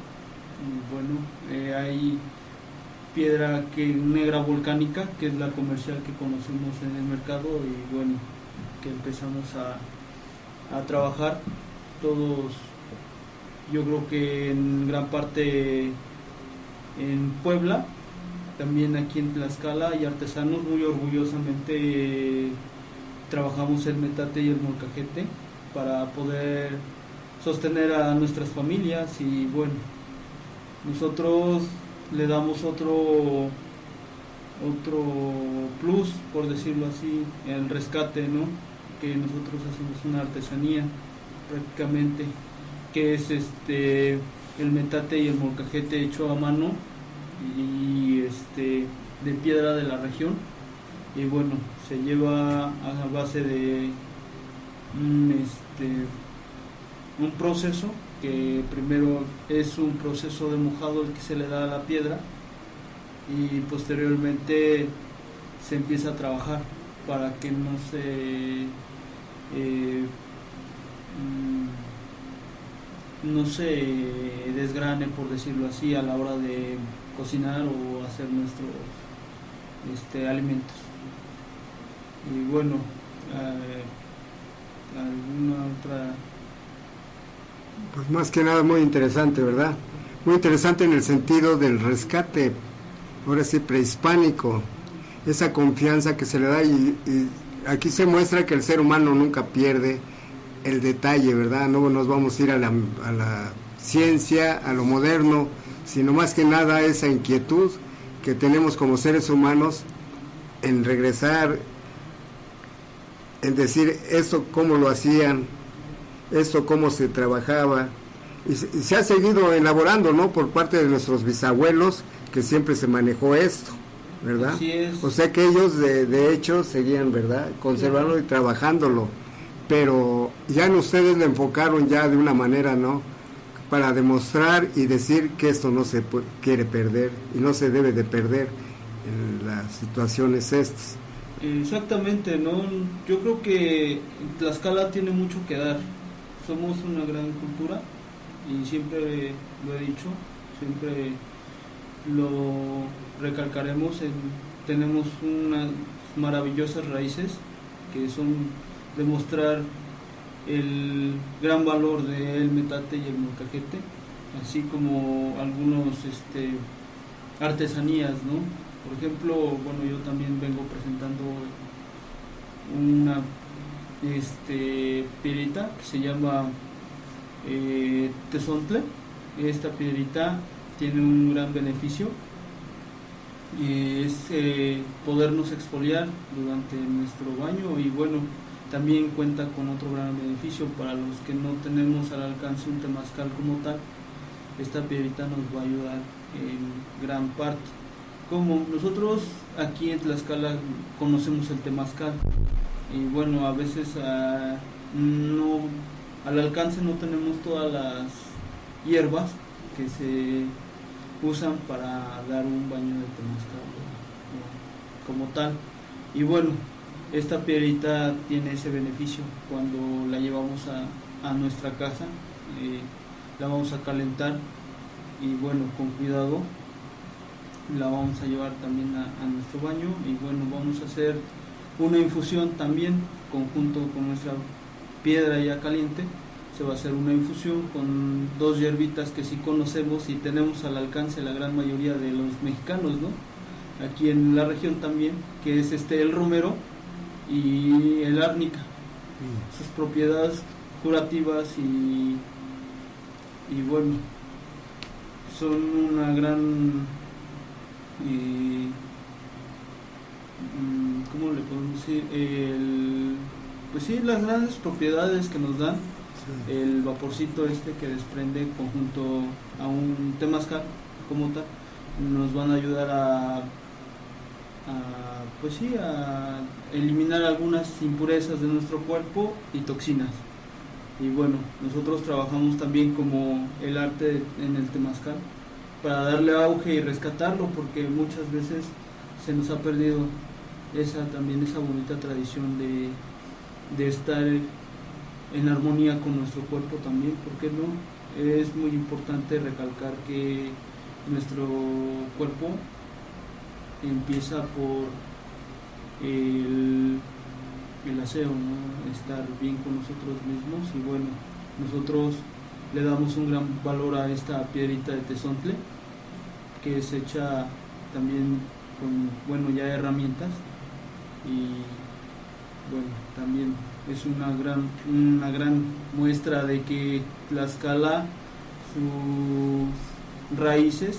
Bueno, eh, hay piedra que negra volcánica, que es la comercial que conocemos en el mercado y bueno, que empezamos a, a trabajar. Todos, yo creo que en gran parte en Puebla, también aquí en Tlaxcala hay artesanos muy orgullosamente trabajamos el metate y el molcajete para poder sostener a nuestras familias y bueno, nosotros le damos otro otro plus, por decirlo así, el rescate, ¿no? Que nosotros hacemos una artesanía prácticamente, que es este el metate y el molcajete hecho a mano y este de piedra de la región y bueno se lleva a base de un este un proceso que primero es un proceso de mojado el que se le da a la piedra y posteriormente se empieza a trabajar para que no se eh, mm, no se desgrane por decirlo así a la hora de cocinar o hacer nuestros este, alimentos y bueno alguna otra pues más que nada muy interesante, ¿verdad? Muy interesante en el sentido del rescate, ahora sí, prehispánico, esa confianza que se le da y, aquí se muestra que el ser humano nunca pierde el detalle, ¿verdad? No nos vamos a ir a la, a la ciencia, a lo moderno, sino más que nada esa inquietud que tenemos como seres humanos en regresar, en decir esto cómo lo hacían, esto cómo se trabajaba y se, ha seguido elaborando, ¿no? Por parte de nuestros bisabuelos que siempre se manejó esto, ¿verdad? O sea que ellos de, de hecho seguían, ¿verdad? Conservándolo y trabajándolo, pero ya en ustedes lo enfocaron ya de una manera, ¿no? Para demostrar y decir que esto no se quiere perder y no se debe de perder en las situaciones estas. Exactamente, ¿no? Yo creo que Tlaxcala tiene mucho que dar somos una gran cultura y siempre lo he dicho, siempre lo recalcaremos, tenemos unas maravillosas raíces que son demostrar el gran valor del metate y el molcajete, así como algunos este, artesanías, ¿no? Por ejemplo, bueno, yo también vengo presentando una este, piedrita que se llama eh, Esta piedrita tiene un gran beneficio y es eh, podernos exfoliar durante nuestro baño y bueno, también cuenta con otro gran beneficio para los que no tenemos al alcance un temazcal como tal. Esta piedrita nos va a ayudar en gran parte. Como nosotros aquí en Tlaxcala conocemos el temazcal y bueno, a veces ah, no al alcance no tenemos todas las hierbas que se usan para dar un baño de temazcal como tal. Y bueno, esta piedrita tiene ese beneficio cuando la llevamos a, nuestra casa, eh, la vamos a calentar y bueno, con cuidado la vamos a llevar también a, nuestro baño y bueno, vamos a hacer una infusión también conjunto con nuestra piedra ya caliente. Se va a hacer una infusión con dos hierbitas que sí conocemos y tenemos al alcance la gran mayoría de los mexicanos, ¿no? Aquí en la región también, que es este el romero y el árnica. Sus propiedades curativas y, y bueno, son una gran y mm, ¿cómo le podemos decir? El, pues sí, las grandes propiedades que nos dan el vaporcito este que desprende conjunto a un temazcal como tal, nos van a ayudar a, a pues sí, a eliminar algunas impurezas de nuestro cuerpo y toxinas. Y bueno, nosotros trabajamos también como el arte en el temazcal para darle auge y rescatarlo porque muchas veces se nos ha perdido esa también esa bonita tradición de, de estar en armonía con nuestro cuerpo también, porque no? Es muy importante recalcar que nuestro cuerpo empieza por el, el aseo, ¿no? estar bien con nosotros mismos y bueno, nosotros le damos un gran valor a esta piedrita de tesontle que se echa también con bueno ya herramientas y bueno también es una gran una gran muestra de que Tlaxcala sus raíces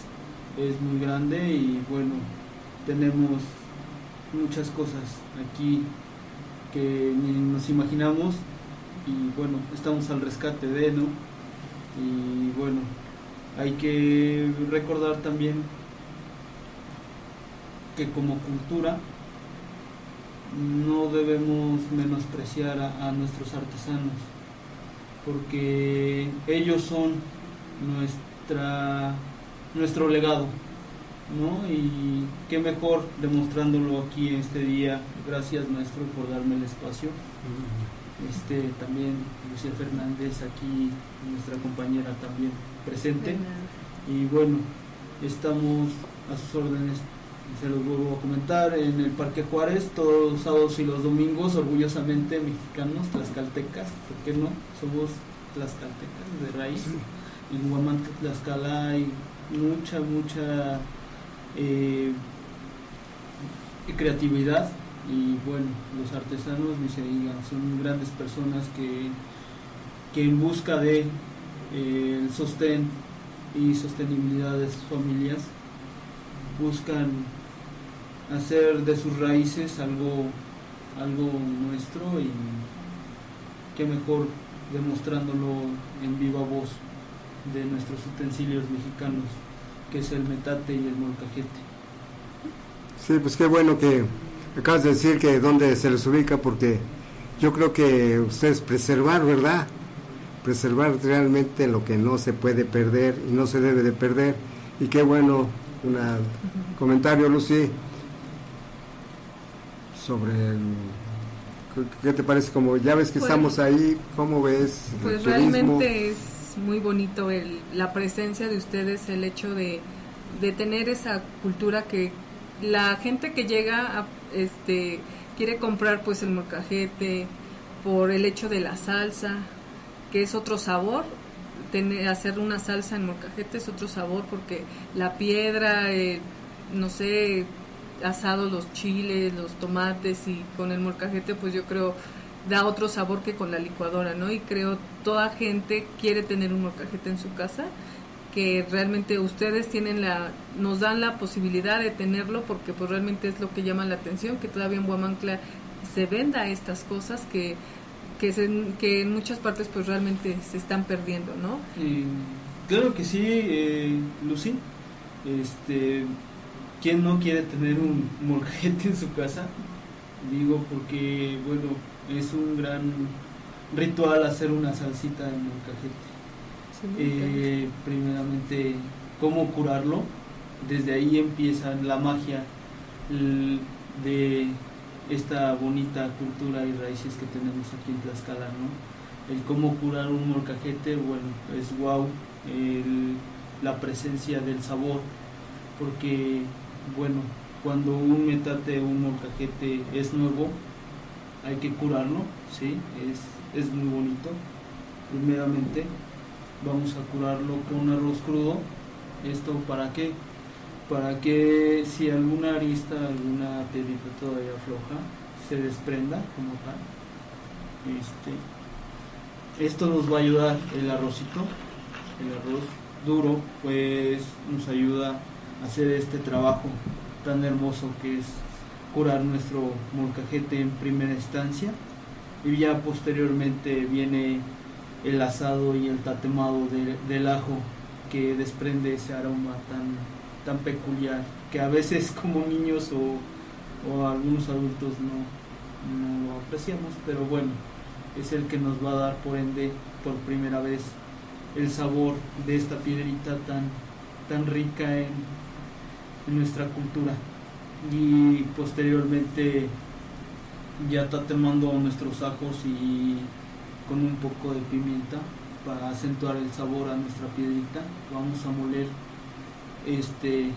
es muy grande y bueno tenemos muchas cosas aquí que ni nos imaginamos y bueno estamos al rescate de no y bueno, hay que recordar también que como cultura no debemos menospreciar a, nuestros artesanos, porque ellos son nuestra, nuestro legado, ¿no? Y qué mejor demostrándolo aquí este día. Gracias maestro por darme el espacio este, también Lucía Fernández aquí, nuestra compañera también presente. Y bueno, estamos a sus órdenes, se los vuelvo a comentar, en el Parque Juárez, todos los sábados y los domingos, orgullosamente mexicanos, tlaxcaltecas, ¿por qué no? Somos tlaxcaltecas de raíz. En Huamante, Tlaxcala hay mucha, mucha eh, creatividad y bueno, los artesanos, ni se digan, son grandes personas que, que en busca de el sostén y sostenibilidad de sus familias buscan hacer de sus raíces algo, algo nuestro y qué mejor demostrándolo en viva voz de nuestros utensilios mexicanos, que es el metate y el molcajete. Sí, pues qué bueno que acabas de decir que dónde se les ubica porque yo creo que ustedes preservar, ¿verdad? Preservar realmente lo que no se puede perder y no se debe de perder. Y qué bueno, un comentario, Lucy, sobre ¿Qué te parece? Como ya ves que pues estamos ahí, ¿cómo ves? Pues realmente es muy bonito el, la presencia de ustedes, el hecho de, de tener esa cultura que la gente que llega a este quiere comprar pues el molcajete por el hecho de la salsa, que es otro sabor. Tener, hacer una salsa en molcajete es otro sabor porque la piedra, eh, no sé, asado los chiles, los tomates y con el molcajete pues yo creo da otro sabor que con la licuadora, ¿no? Y creo toda gente quiere tener un molcajete en su casa que realmente ustedes tienen la nos dan la posibilidad de tenerlo porque pues realmente es lo que llama la atención que todavía en Huamancla se venda estas cosas que que, que en muchas partes pues realmente se están perdiendo, ¿no? claro que sí, eh, Lucy. Este, ¿quién no quiere tener un molcajete en su casa? Digo porque, bueno, es un gran ritual hacer una salsita de molcajete. Eh, primeramente, ¿cómo curarlo? Desde ahí empieza la magia de esta bonita cultura y raíces que tenemos aquí en Tlaxcala, ¿no? El cómo curar un molcajete, bueno, es wow, la presencia del sabor, porque, bueno, cuando un metate o un molcajete es nuevo, hay que curarlo, ¿sí? Es, es muy bonito. Primeramente, vamos a curarlo con arroz crudo. ¿Esto para qué? Para que si alguna arista, alguna piedrita todavía floja, se desprenda como tal. Este, esto nos va a ayudar el arrocito, el arroz duro, pues nos ayuda a hacer este trabajo tan hermoso que es curar nuestro molcajete en primera instancia y ya posteriormente viene el asado y el tatemado del ajo que desprende ese aroma tan tan peculiar que a veces como niños o, algunos adultos no, lo apreciamos, pero bueno, es el que nos va a dar por ende por primera vez el sabor de esta piedrita tan, tan rica en, nuestra cultura. Y posteriormente ya tatemando nuestros ajos y con un poco de pimienta para acentuar el sabor a nuestra piedrita. Vamos a moler este,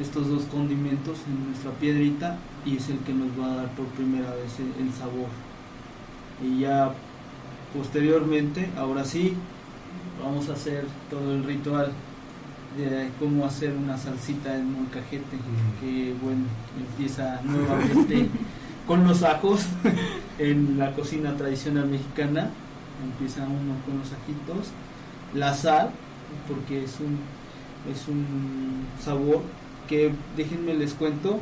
estos dos condimentos en nuestra piedrita y es el que nos va a dar por primera vez el, sabor. Y ya posteriormente, ahora sí, vamos a hacer todo el ritual de cómo hacer una salsita en molcajete, que bueno, empieza nuevamente con los ajos en la cocina tradicional mexicana, empieza uno con los ajitos, la sal, porque es un es un sabor que déjenme les cuento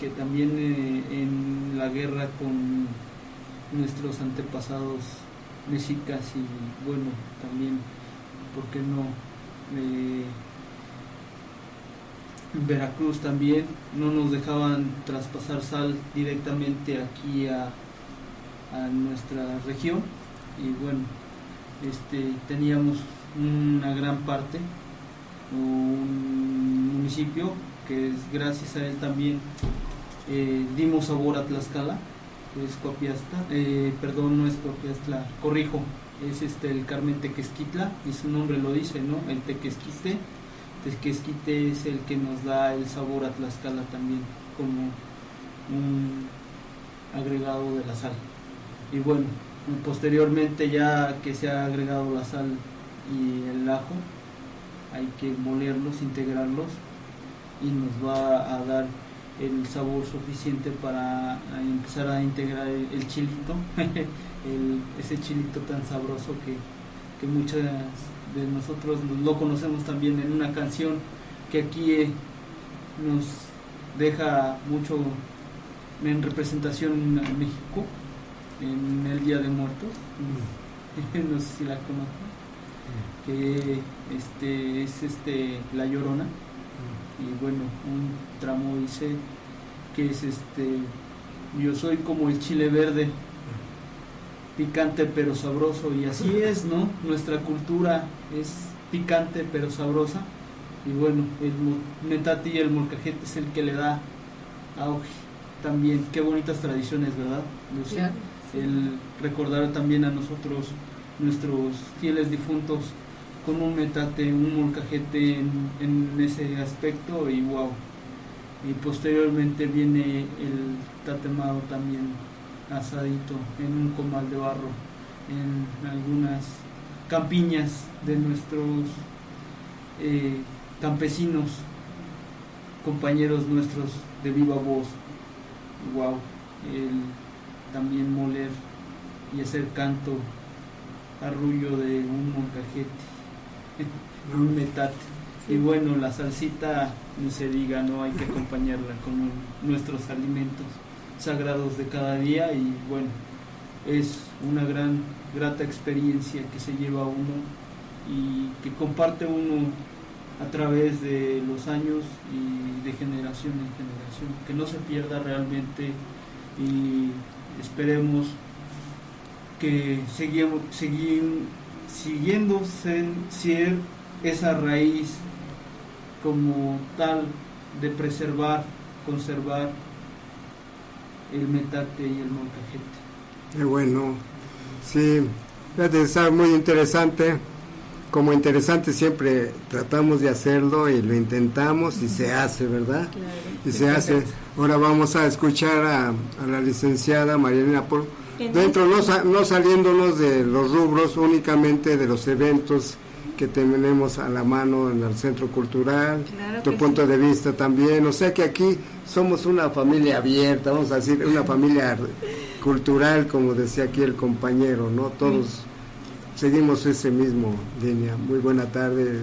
que también eh, en la guerra con nuestros antepasados mexicas y bueno también por qué no eh, Veracruz también no nos dejaban traspasar sal directamente aquí a, a nuestra región. Y bueno este teníamos una gran parte un municipio que es gracias a él también eh, dimos sabor a Tlaxcala, es Copiasta, eh, perdón, no es Copiastla, corrijo, es este el Carmen Tequesquitla, y su nombre lo dice, ¿no? El Tequesquite, Tequesquite es el que nos da el sabor a Tlaxcala también, como un agregado de la sal. Y bueno, posteriormente ya que se ha agregado la sal y el ajo, hay que molerlos, integrarlos y nos va a dar el sabor suficiente para empezar a integrar el, chilito, ese chilito tan sabroso que, que muchas de nosotros lo conocemos también en una canción que aquí eh, nos deja mucho en representación en México, en el Día de Muertos. Mm. no sé si la conocen que este es este La Llorona y bueno, un tramo dice que es este yo soy como el chile verde picante pero sabroso y así es, ¿no? Nuestra cultura es picante pero sabrosa y bueno, el metati y el molcajete es el que le da auge también, qué bonitas tradiciones, ¿verdad? Lucía? El recordar también a nosotros nuestros fieles difuntos con un metate, un molcajete en, ese aspecto y wow. Y posteriormente viene el tatemado también asadito en un comal de barro, en algunas campiñas de nuestros eh, campesinos, compañeros nuestros de viva voz. Wow, el también moler y hacer canto arrullo de un molcajete un metate. Y bueno, la salsita, ni se diga, no hay que acompañarla con nuestros alimentos sagrados de cada día y bueno, es una gran, grata experiencia que se lleva uno y que comparte uno a través de los años y de generación en generación, que no se pierda realmente y esperemos que seguimos, siguiendo ser esa raíz como tal de preservar, conservar el metate y el molcajete. Qué bueno, sí, está muy interesante. Como interesante siempre tratamos de hacerlo y lo intentamos y se hace, ¿verdad? Y se hace. Ahora vamos a escuchar a, la licenciada Marielena Polo. Dentro, no, no saliéndonos de los rubros, únicamente de los eventos que tenemos a la mano en el centro cultural, tu punto de vista también, o sea que aquí somos una familia abierta, vamos a decir, una familia cultural, como decía aquí el compañero, ¿no? Todos seguimos ese mismo línea. Muy buena tarde.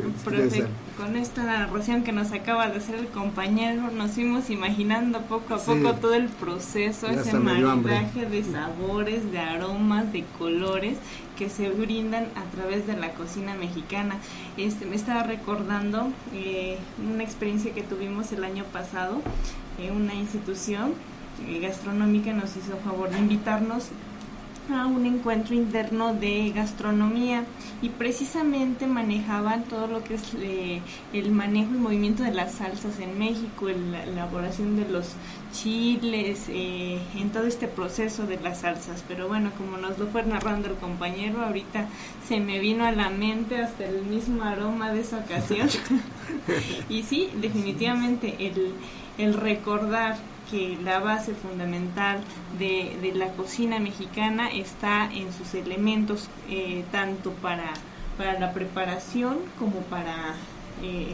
con esta narración que nos acaba de hacer el compañero, nos fuimos imaginando poco a poco todo el proceso, ese maridaje de sabores, de aromas, de colores que se brindan a través de la cocina mexicana. Este, me estaba recordando eh, una experiencia que tuvimos el año pasado, en una institución eh, gastronómica nos hizo favor de invitarnos a un encuentro interno de gastronomía y precisamente manejaban todo lo que es eh, el manejo y movimiento de las salsas en México, la elaboración de los chiles, eh, en todo este proceso de las salsas. Pero bueno, como nos lo fue narrando el compañero, ahorita se me vino a la mente hasta el mismo aroma de esa ocasión. y sí, definitivamente el, el recordar que la base fundamental de, la cocina mexicana está en sus elementos, eh, tanto para, para la preparación como para eh,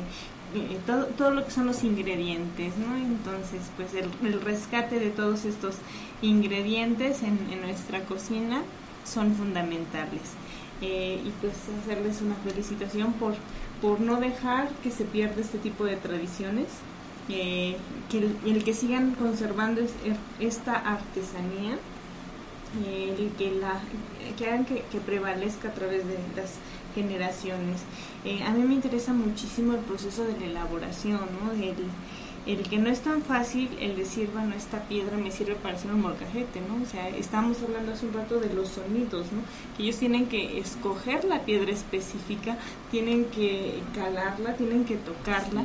eh, todo, todo, lo que son los ingredientes, ¿no? Entonces, pues el, rescate de todos estos ingredientes en, nuestra cocina son fundamentales. y pues hacerles una felicitación por, por no dejar que se pierda este tipo de tradiciones que, el, que sigan conservando esta artesanía, el que, la, que hagan que, prevalezca a través de las generaciones. Eh, a mí me interesa muchísimo el proceso de la elaboración, ¿no? El, el que no es tan fácil el decir, bueno, esta piedra me sirve para hacer un molcajete, ¿no? O sea, estamos hablando hace un rato de los sonidos, ¿no? Que ellos tienen que escoger la piedra específica, tienen que calarla, tienen que tocarla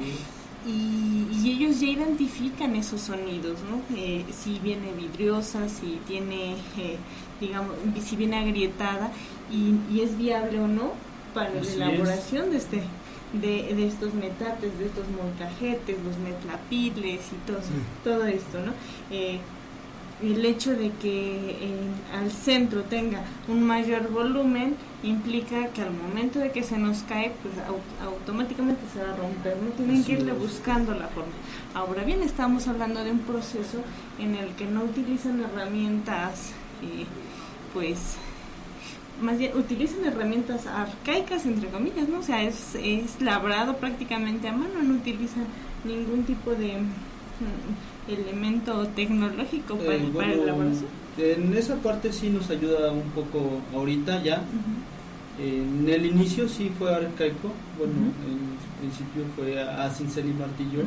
y, ellos ya identifican esos sonidos, ¿no? Eh, si viene vidriosa, si tiene, eh, digamos, si viene agrietada y, es viable o no para la elaboración de este de, de, estos metates, de estos molcajetes, los metlapiles y todo, todo esto, ¿no? Eh, el hecho de que al centro tenga un mayor volumen implica que al momento de que se nos cae, pues automáticamente se va a romper, no tienen que irle buscando la forma. Ahora bien, estamos hablando de un proceso en el que no utilizan herramientas, eh, pues, más bien utilizan herramientas arcaicas, entre comillas, ¿no? O sea, es, es labrado prácticamente a mano, no utilizan ningún tipo de mm, elemento tecnológico para, eh, para la elaboración. En esa parte sí nos ayuda un poco ahorita ya. En el inicio sí fue arcaico, bueno, en principio fue a, cincel y martillo,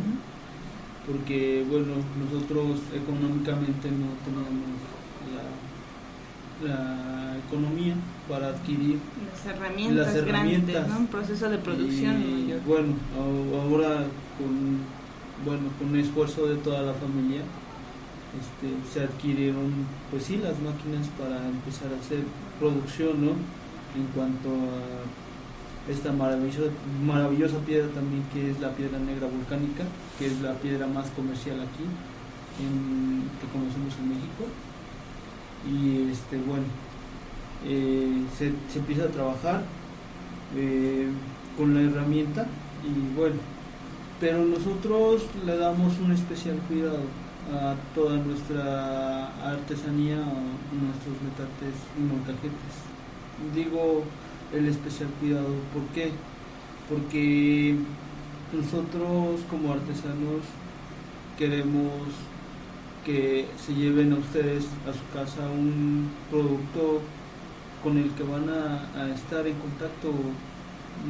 porque bueno, nosotros económicamente no teníamos la, economía para adquirir las herramientas, grandes, ¿no? un proceso de producción. Y, bueno, ahora con bueno con esfuerzo de toda la familia este, se adquirieron pues sí las máquinas para empezar a hacer producción, ¿no? En cuanto a esta maravillosa, piedra también que es la piedra negra volcánica, que es la piedra más comercial aquí, que conocemos en México. Y este, bueno, eh, se, empieza a trabajar eh, con la herramienta y bueno, pero nosotros le damos un especial cuidado a toda nuestra artesanía, a nuestros metates y molcajetes digo el especial cuidado, ¿por qué? porque nosotros como artesanos queremos que se lleven a ustedes a su casa un producto con el que van a, estar en contacto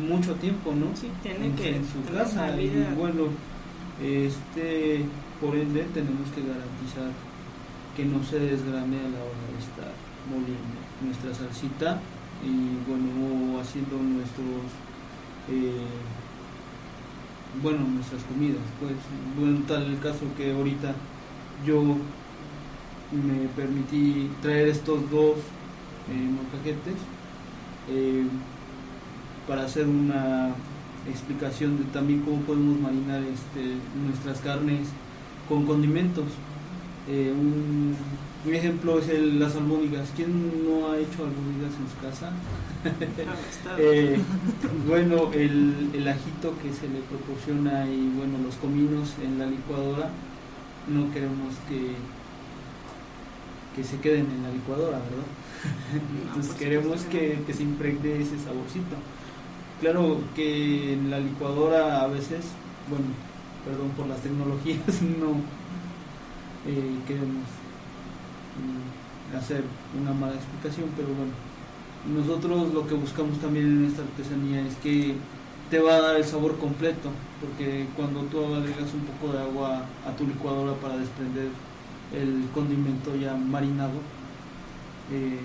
mucho tiempo, ¿no? Sí, tiene en, que en su casa y bueno, este, por ende tenemos que garantizar que no se desgrane a la hora de estar moliendo nuestra salsita y bueno, haciendo nuestros eh, bueno, nuestras comidas. Pues bueno, tal el caso que ahorita yo me permití traer estos dos eh, eh, para hacer una explicación de también cómo podemos marinar este, nuestras carnes con condimentos. Eh, un, ejemplo es el, las albóndigas. ¿Quién no ha hecho albóndigas en su casa? Eh, bueno, el, el, ajito que se le proporciona y bueno, los cominos en la licuadora, no queremos que, que se queden en la licuadora, ¿verdad? Entonces queremos que, que se impregne ese saborcito. Claro que en la licuadora a veces, bueno, perdón por las tecnologías, no eh, queremos hacer una mala explicación, pero bueno, nosotros lo que buscamos también en esta artesanía es que te va a dar el sabor completo, porque cuando tú agregas un poco de agua a tu licuadora para desprender el condimento ya marinado, eh,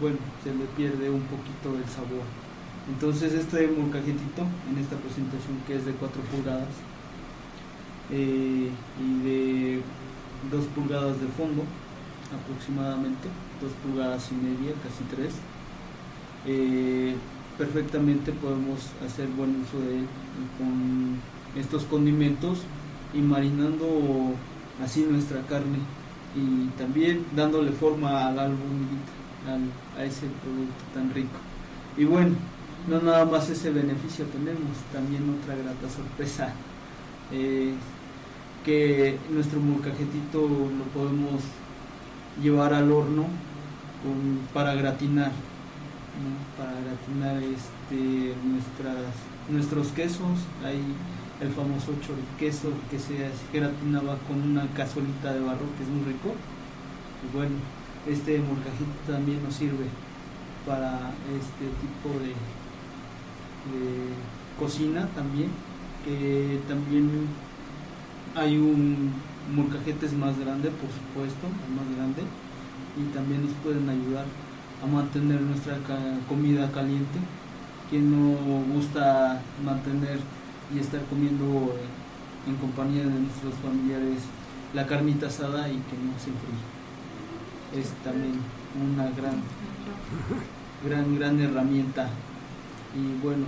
bueno, se le pierde un poquito del sabor. Entonces este molcajetito en esta presentación que es de 4 pulgadas eh, y de 2 pulgadas de fondo aproximadamente, 2 pulgadas y media, casi 3. Eh, perfectamente podemos hacer buen uso de él con estos condimentos y marinando así nuestra carne y también dándole forma al álbum a ese producto tan rico. Y bueno, no nada más ese beneficio tenemos, también otra grata sorpresa. Eh, que nuestro molcajetito lo podemos llevar al horno para gratinar, para gratinar este, nuestras, nuestros quesos. Hay el famoso queso que se gratinaba con una cazuelita de barro que es muy rico. Y bueno, este molcajito también nos sirve para este tipo de, de cocina también, que también hay un molcajetes más grande, por supuesto, más grande, y también nos pueden ayudar a mantener nuestra comida caliente. Quien no gusta mantener y estar comiendo en compañía de nuestros familiares la carnita asada y que no se enfríe. Es también una gran, gran, gran herramienta. Y bueno,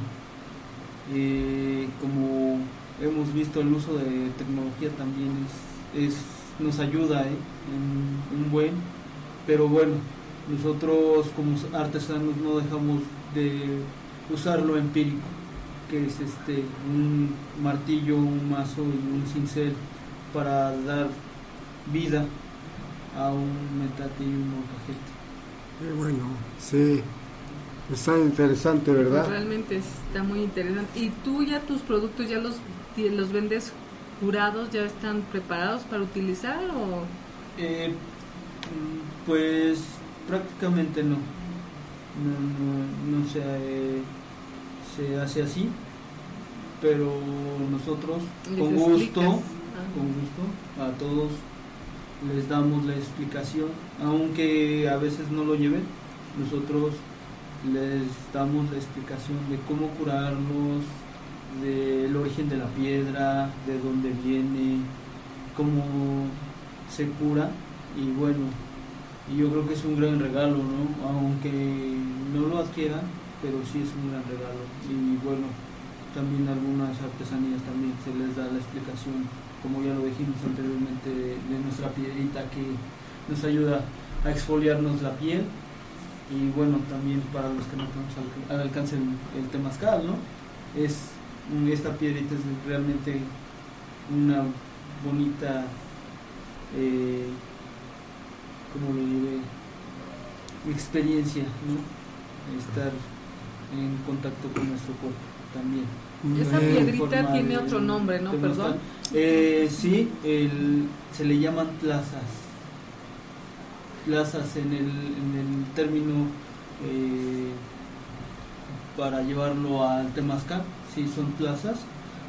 eh, como hemos visto el uso de tecnología también es, nos ayuda ¿eh? en un buen, pero bueno, nosotros como artesanos no dejamos de usar lo empírico, que es este un martillo, un mazo y un cincel para dar vida a un metate y un molcajete. Qué bueno, sí. Está interesante, ¿verdad? Realmente está muy interesante. ¿Y tú ya tus productos ya los los vendes curados, ya están preparados para utilizar o...? Eh, pues prácticamente no. No, no, se, se, hace así, pero nosotros con gusto, con gusto a todos les damos la explicación, aunque a veces no lo lleven, nosotros les damos la explicación de cómo curarlos, del origen de la piedra, de dónde viene, cómo se cura y bueno, yo creo que es un gran regalo, ¿no? Aunque no lo adquieran, pero sí es un gran regalo. Y bueno, también algunas artesanías también se les da la explicación, como ya lo dijimos anteriormente, de, nuestra piedrita que nos ayuda a exfoliarnos la piel y bueno, también para los que no tenemos al, alcance el, el ¿no? Es esta piedrita es realmente una bonita, eh, como lo diré, experiencia, ¿no? Estar en contacto con nuestro cuerpo. también. Esa piedrita tiene otro nombre, ¿no? Perdón. Eh, sí, el- se le llaman plazas. Plazas en el, en el término eh, para llevarlo al temazcal, sí son plazas.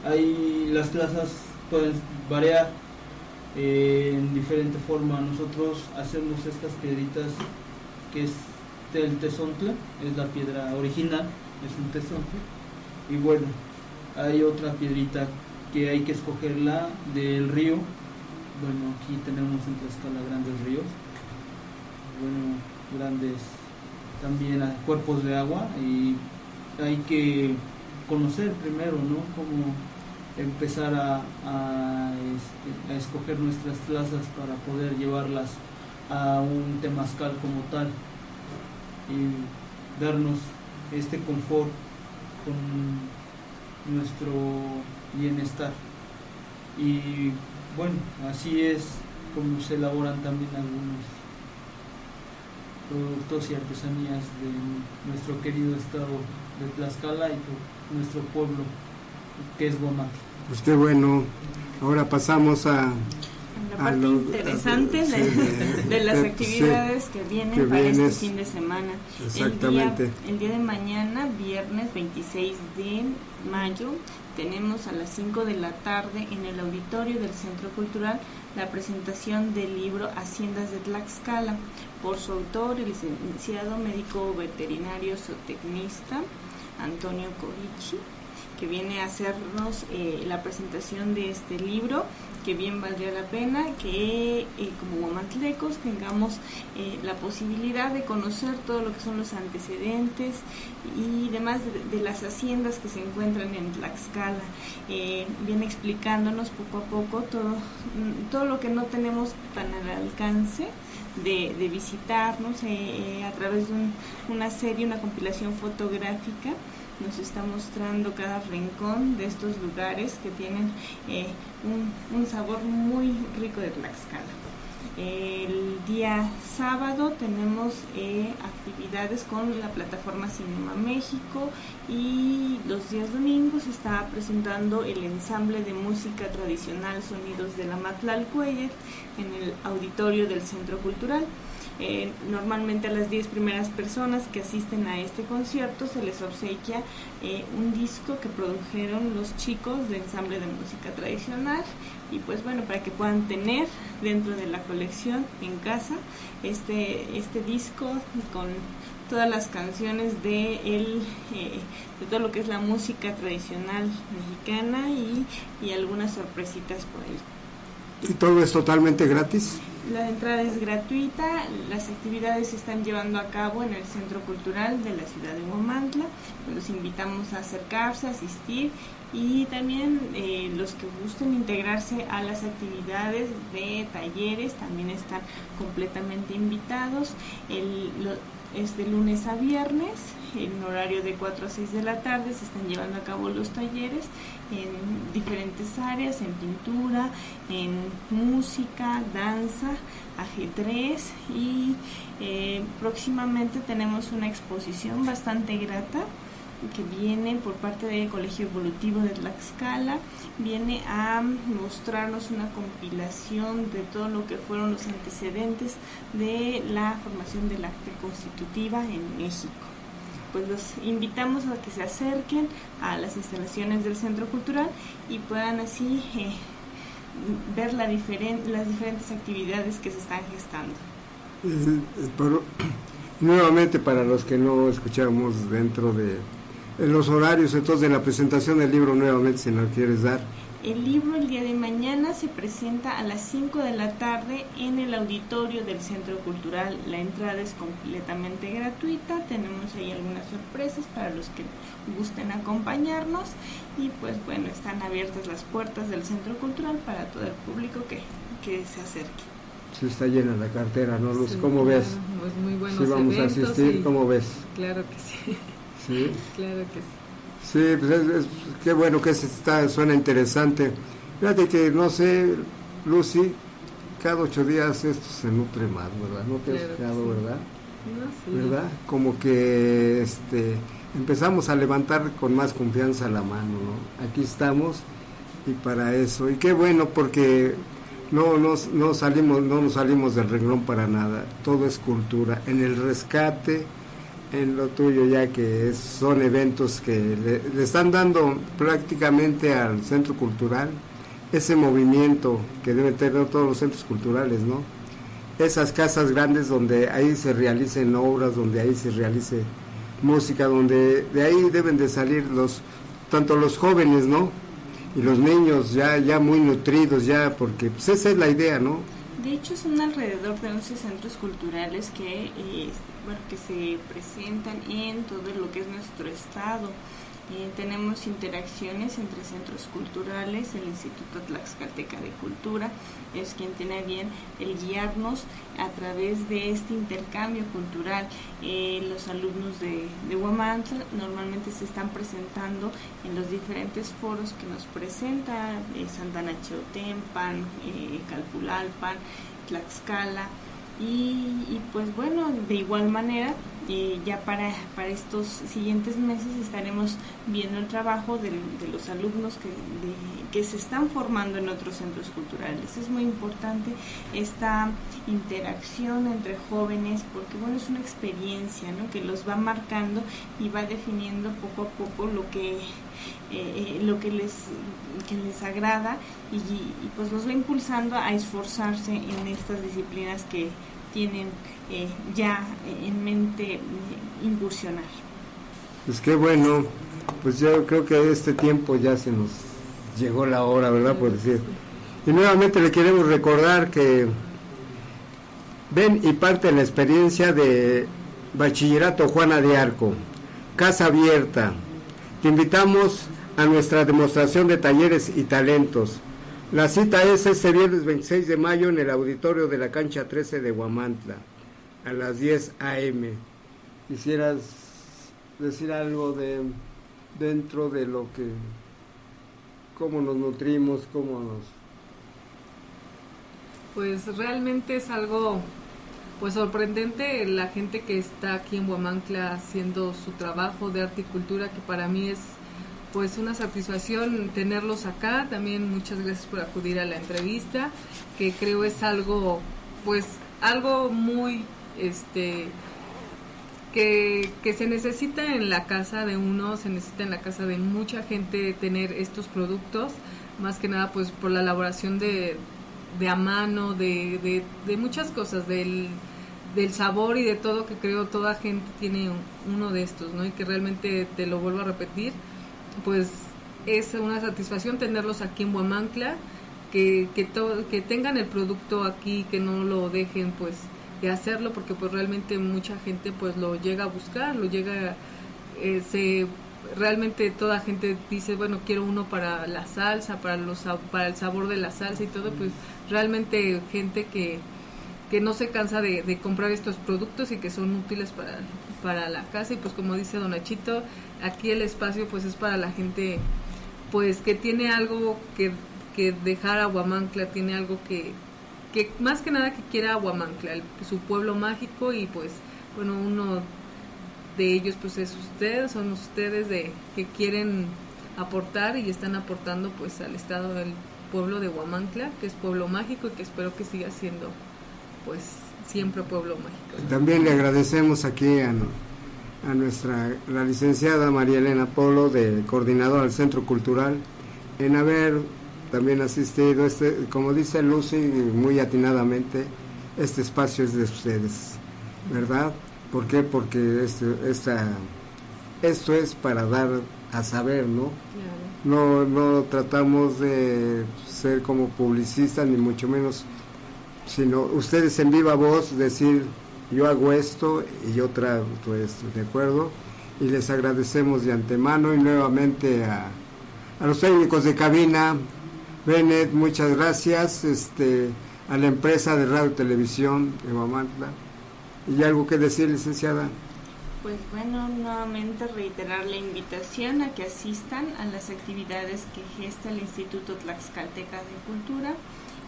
Hay, las plazas pueden variar eh, en diferente forma. Nosotros hacemos estas piedritas que es del tesontle, es la piedra original, es un tesontle. Y bueno, hay otra piedrita que hay que escogerla del río. Bueno, aquí tenemos en Tlaxcala grandes ríos, bueno, grandes también cuerpos de agua y hay que conocer primero, ¿no? Cómo empezar a, este, a escoger nuestras plazas para poder llevarlas a un temazcal como tal y darnos este confort con nuestro bienestar. Y bueno, así es como se elaboran también algunos productos y artesanías de nuestro querido estado de Tlaxcala y por nuestro pueblo que es Guamantla. Pues qué bueno. Ahora pasamos a... La a parte lo- interesante a- de, sí, de las sí, actividades que vienen que para vienes. este fin de semana. Exactamente. El día, el día de mañana, viernes 26 de mayo, tenemos a las 5 de la tarde en el auditorio del Centro Cultural la presentación del libro Haciendas de Tlaxcala por su autor, el licenciado médico veterinario zootecnista Antonio Corichi que viene a hacernos eh, la presentación de este libro, que bien valdría la pena que eh, como guamantlecos tengamos eh, la posibilidad de conocer todo lo que son los antecedentes y demás de, las haciendas que se encuentran en Tlaxcala. Eh, viene explicándonos poco a poco todo, mm, todo lo que no tenemos tan al alcance de, visitarnos eh, a través de un- una serie, una compilación fotográfica nos está mostrando cada rincón de estos lugares que tienen eh, un, un sabor muy rico de Tlaxcala. El día sábado tenemos eh, actividades con la plataforma Cinema México y los días domingos está presentando el ensamble de música tradicional Sonidos de la Matlalcuellet en el auditorio del Centro Cultural. Eh, normalmente a las 10 primeras personas que asisten a este concierto se les obsequia eh, un disco que produjeron los chicos de ensamble de música tradicional y pues bueno para que puedan tener dentro de la colección en casa este este disco con todas las canciones de el eh, de todo lo que es la música tradicional mexicana y, y algunas sorpresitas por ahí ¿Y todo es totalmente gratis? la entrada es gratuita, las actividades se están llevando a cabo en el Centro Cultural de la ciudad de Huamantla. Los invitamos a acercarse, a asistir y también eh, los que gusten integrarse a las actividades de talleres también están completamente invitados. El, lo- es de lunes a viernes, en horario de 4 a 6 de la tarde se están llevando a cabo los talleres en diferentes áreas, en pintura, en música, danza, ajedrez y eh, próximamente tenemos una exposición bastante grata que viene por parte del Colegio Evolutivo de Tlaxcala, viene a mostrarnos una compilación de todo lo que fueron los antecedentes de la formación del acta constitutiva en México. Pues los invitamos a que se acerquen a las instalaciones del Centro Cultural y puedan así eh, ver la diferen- las diferentes actividades que se están gestando. Eh, pero, nuevamente para los que no escuchamos dentro de los horarios entonces de la presentación del libro nuevamente si nos quieres dar El libro el día de mañana se presenta a las 5 de la tarde en el auditorio del Centro Cultural. La entrada es completamente gratuita. Tenemos ahí algunas sorpresas para los que gusten acompañarnos. Y pues bueno, están abiertas las puertas del Centro Cultural para todo el público que, que se acerque. si está llena la cartera no Luz Sí, ¿cómo ves? claro, Pues muy buenos si vamos a asistir y- ¿cómo ves? Claro que sí, sí claro que sí. Sí, pues es, es- qué bueno que se está, suena interesante. Fíjate que, no sé, Lucy, cada ocho días esto se nutre más, ¿verdad? ¿No te has Claro que fijado, sí. verdad? No, sí. ¿Verdad? Como que este, empezamos a levantar con más confianza la mano, ¿no? Aquí estamos y para eso. Y qué bueno porque no, no, no, salimos, no nos salimos del renglón para nada, todo es cultura. En el rescate, en lo tuyo ya que son eventos que le, están dando prácticamente al centro cultural ese movimiento que deben tener todos los centros culturales, ¿no? Esas casas grandes donde ahí se realicen obras, donde ahí se realice música, donde de ahí deben de salir los, tanto los jóvenes, ¿no? Y los niños ya, ya muy nutridos, ya, porque pues esa es la idea, ¿no? De hecho, son alrededor de 11 centros culturales que, eh, bueno, que se presentan en todo lo que es nuestro estado. Eh, tenemos interacciones entre centros culturales, el Instituto Tlaxcalteca de Cultura es quien tiene bien el guiarnos a través de este intercambio cultural. Eh, los alumnos de, de Huamantla normalmente se están presentando en los diferentes foros que nos presenta eh, Santana Cheotempan, eh, Calpulalpan, Tlaxcala, y, pues bueno, de igual manera, eh, ya para, para estos siguientes meses estaremos viendo el trabajo de, los alumnos que, que se están formando en otros centros culturales. Es muy importante esta interacción entre jóvenes porque bueno, es una experiencia ¿no? que los va marcando y va definiendo poco a poco lo que, eh, eh, lo que les, que les agrada y, pues los va impulsando a esforzarse en estas disciplinas que tienen eh, ya en mente eh, incursionar. Pues qué bueno, pues yo creo que este tiempo ya se nos llegó la hora, ¿verdad? Por decir. Y nuevamente le queremos recordar que ven y parte la experiencia de Bachillerato Juana de Arco, Casa Abierta. Te invitamos a nuestra demostración de talleres y talentos la cita es este viernes 26 de mayo en el auditorio de la cancha 13 de Huamantla, a las 10 a.m. ¿Quisieras decir algo de dentro de lo que, cómo nos nutrimos, cómo nos... Pues realmente es algo pues sorprendente la gente que está aquí en Huamantla haciendo su trabajo de arte y cultura que para mí es pues una satisfacción tenerlos acá. También muchas gracias por acudir a la entrevista, que creo es algo, pues algo muy, este, que, que se necesita en la casa de uno, se necesita en la casa de mucha gente tener estos productos, más que nada pues por la elaboración de, de a mano, de, de, de muchas cosas, del del sabor y de todo que creo toda gente tiene uno de estos, ¿no? Y que realmente te lo vuelvo a repetir, pues es una satisfacción tenerlos aquí en Huamancla, que, que, que tengan el producto aquí, que no lo dejen pues de hacerlo, porque pues realmente mucha gente pues lo llega a buscar, lo llega, eh, se, realmente toda gente dice, bueno, quiero uno para la salsa, para, los, para el sabor de la salsa y todo, pues realmente gente que, que no se cansa de, de comprar estos productos y que son útiles para, para la casa. Y pues como dice Don Nachito, aquí el espacio pues es para la gente pues que tiene algo que, que dejar a Huamancla, tiene algo que, que más que nada que quiera Huamancla, su pueblo mágico. Y pues bueno, uno de ellos pues es ustedes, son ustedes de que quieren aportar y están aportando pues al estado del pueblo de Huamancla, que es pueblo mágico y que espero que siga siendo pues siempre pueblo mágico. También le agradecemos aquí a a nuestra la licenciada María Elena Polo de coordinador del Centro Cultural en haber también asistido este como dice Lucy muy atinadamente este espacio es de ustedes verdad ¿por qué? porque este, esta, esto es para dar a saber no no no tratamos de ser como publicistas ni mucho menos sino ustedes en viva voz decir yo hago esto y yo trago esto, ¿de acuerdo? Y les agradecemos de antemano y nuevamente a, a los técnicos de cabina, Bennett, muchas gracias, este, a la empresa de radio y televisión de Mamantla. ¿Y algo que decir, licenciada? Pues bueno, nuevamente reiterar la invitación a que asistan a las actividades que gesta el Instituto Tlaxcalteca de Cultura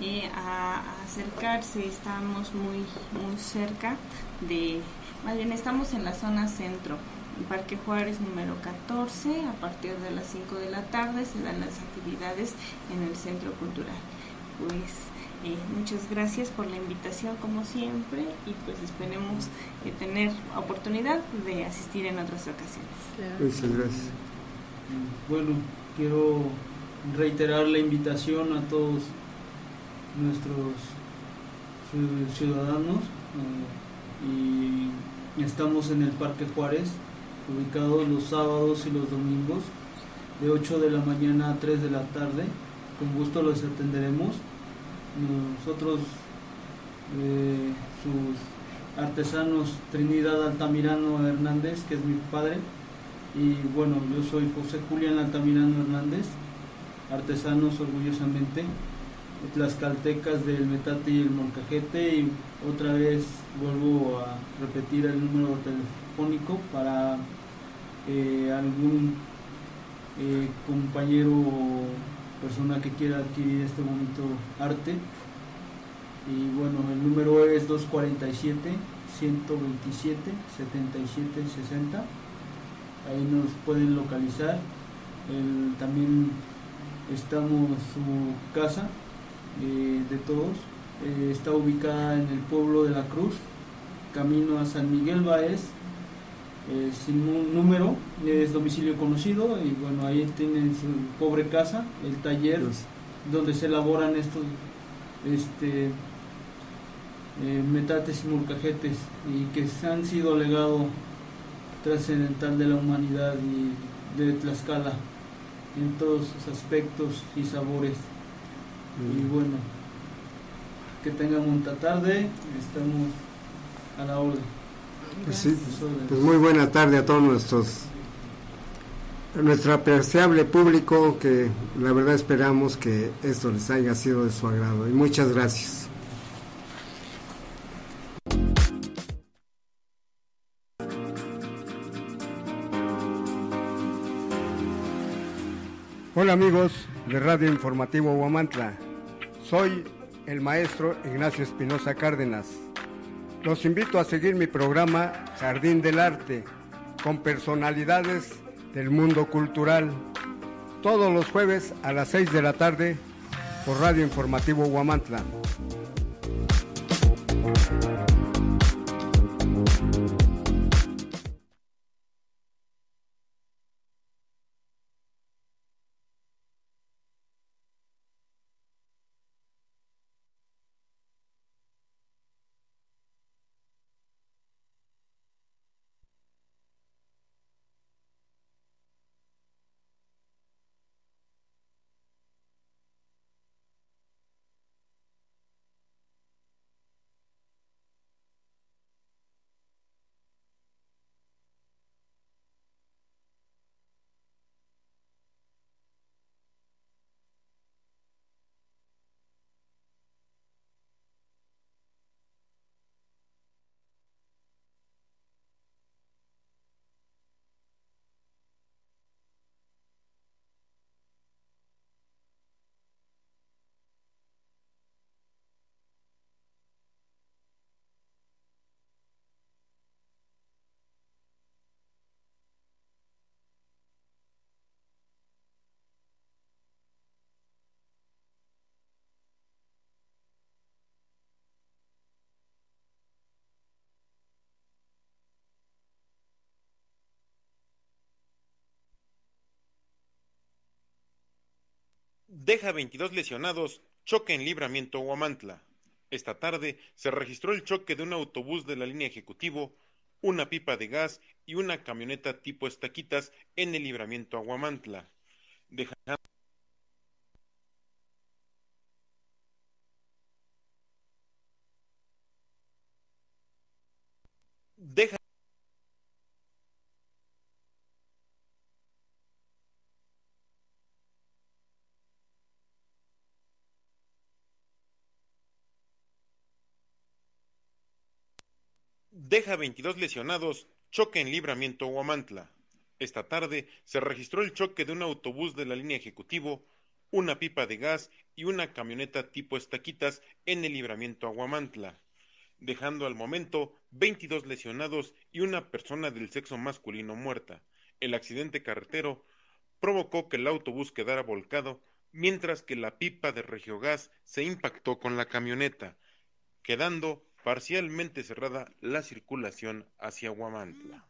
eh, a, acercarse, estamos muy, muy cerca de, más bien estamos en la zona centro Parque Juárez número 14. A partir de las 5 de la tarde se dan las actividades en el Centro Cultural. Pues eh, muchas gracias por la invitación como siempre y pues esperemos eh, tener oportunidad de asistir en otras ocasiones. Muchas gracias. Bueno, quiero reiterar la invitación a todos nuestros ciudadanos eh, y estamos en el Parque Juárez, ubicado los sábados y los domingos de 8 de la mañana a 3 de la tarde. Con gusto los atenderemos. Nosotros, eh, sus artesanos Trinidad Altamirano Hernández, que es mi padre, y bueno, yo soy José Julián Altamirano Hernández, artesanos orgullosamente, tlaxcaltecas del metate y el molcajete y otra vez vuelvo a repetir el número telefónico para eh, algún eh, compañero o persona que quiera adquirir este bonito arte. Y bueno el número es 247 127 77 60 ahí nos pueden localizar. También estamos su casa eh, de todos. Eh, está ubicada en el pueblo de la Cruz, camino a San Miguel Baez, eh, sin un número, es domicilio conocido y bueno, ahí tienen su pobre casa, el taller donde se elaboran estos este, metates y molcajetes y que han sido legado trascendental de la humanidad y de Tlaxcala en todos sus aspectos y sabores. Y bueno, que tengan una tarde, estamos a la orden. Pues sí, pues muy buena tarde a todos nuestros a nuestro apreciable público que la verdad esperamos que esto les haya sido de su agrado y muchas gracias. Hola amigos de Radio Informativo Huamantla. Soy el maestro Ignacio Espinosa Cárdenas. Los invito a seguir mi programa Jardín del Arte con personalidades del mundo cultural todos los jueves a las 6 de la tarde por Radio Informativo Huamantla. Deja 22 lesionados, choque en libramiento Huamantla. Esta tarde se registró el choque de un autobús de la línea ejecutivo, una pipa de gas y una camioneta tipo estaquitas en el libramiento Aguamantla. Dejando deja deja 22 lesionados, choque en libramiento Huamantla. Esta tarde se registró el choque de un autobús de la línea ejecutivo, una pipa de gas y una camioneta tipo estaquitas en el libramiento Aguamantla, dejando al momento 22 lesionados y una persona del sexo masculino muerta. El accidente carretero provocó que el autobús quedara volcado, mientras que la pipa de Regiogas se impactó con la camioneta, quedando parcialmente cerrada la circulación hacia Huamantla.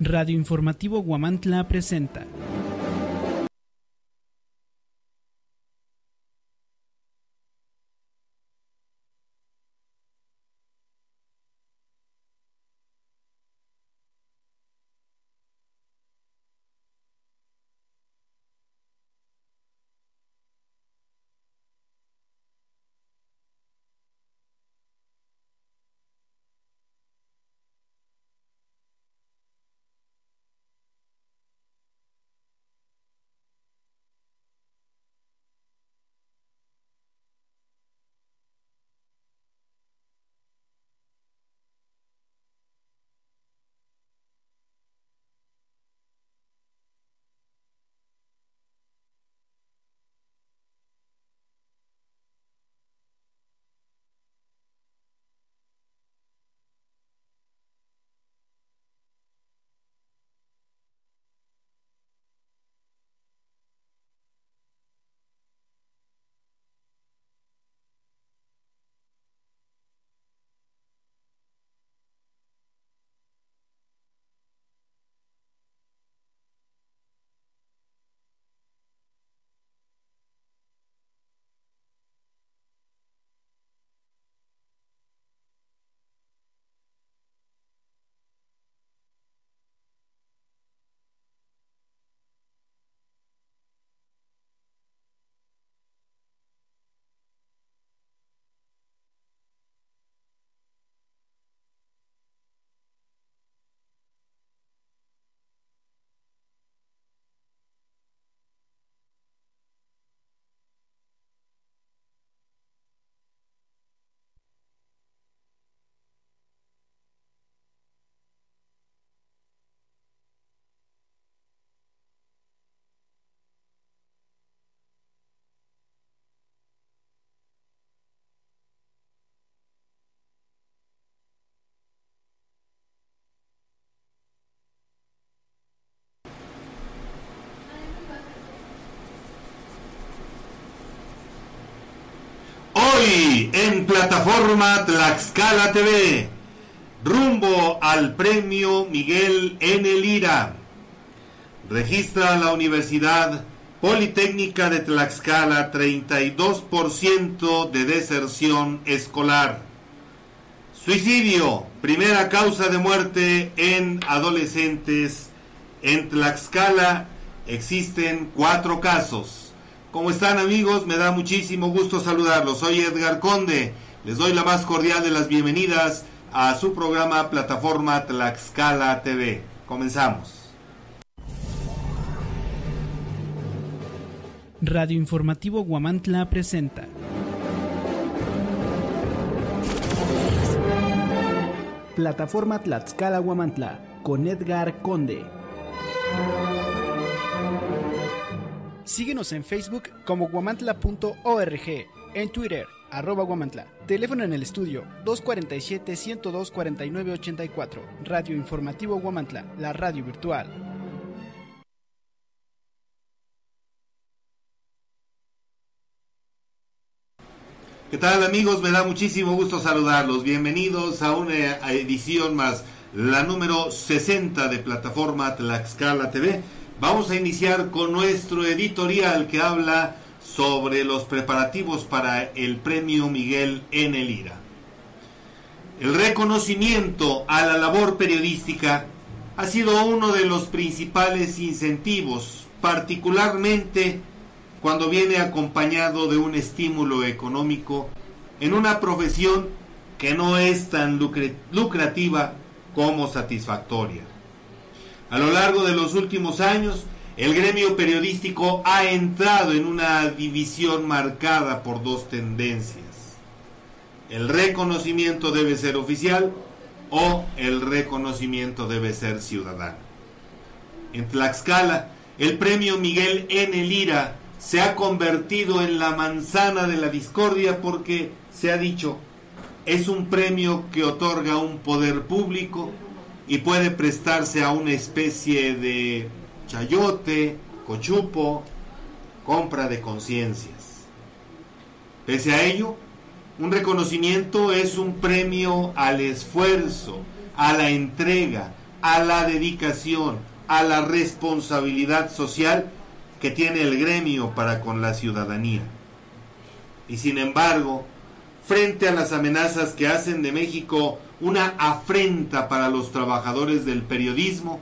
Radio Informativo Guamantla presenta. Hoy en plataforma Tlaxcala TV, rumbo al premio Miguel N. Lira. Registra la Universidad Politécnica de Tlaxcala 32% de deserción escolar. Suicidio, primera causa de muerte en adolescentes. En Tlaxcala existen cuatro casos. ¿Cómo están amigos? Me da muchísimo gusto saludarlos. Soy Edgar Conde. Les doy la más cordial de las bienvenidas a su programa Plataforma Tlaxcala TV. Comenzamos. Radio Informativo Guamantla presenta. Plataforma Tlaxcala Guamantla con Edgar Conde. Síguenos en Facebook como guamantla.org, en Twitter, arroba guamantla. Teléfono en el estudio 247-102-4984. Radio Informativo Guamantla, la radio virtual. ¿Qué tal amigos? Me da muchísimo gusto saludarlos. Bienvenidos a una edición más, la número 60 de plataforma Tlaxcala TV Vamos a iniciar con nuestro editorial que habla sobre los preparativos para el premio Miguel N. Lira. El reconocimiento a la labor periodística ha sido uno de los principales incentivos, particularmente cuando viene acompañado de un estímulo económico en una profesión que no es tan lucrativa como satisfactoria. A lo largo de los últimos años, el gremio periodístico ha entrado en una división marcada por dos tendencias. El reconocimiento debe ser oficial o el reconocimiento debe ser ciudadano. En Tlaxcala, el premio Miguel N. Lira se ha convertido en la manzana de la discordia porque, se ha dicho, es un premio que otorga un poder público y puede prestarse a una especie de chayote, cochupo, compra de conciencias. Pese a ello, un reconocimiento es un premio al esfuerzo, a la entrega, a la dedicación, a la responsabilidad social que tiene el gremio para con la ciudadanía. Y sin embargo, frente a las amenazas que hacen de México una afrenta para los trabajadores del periodismo,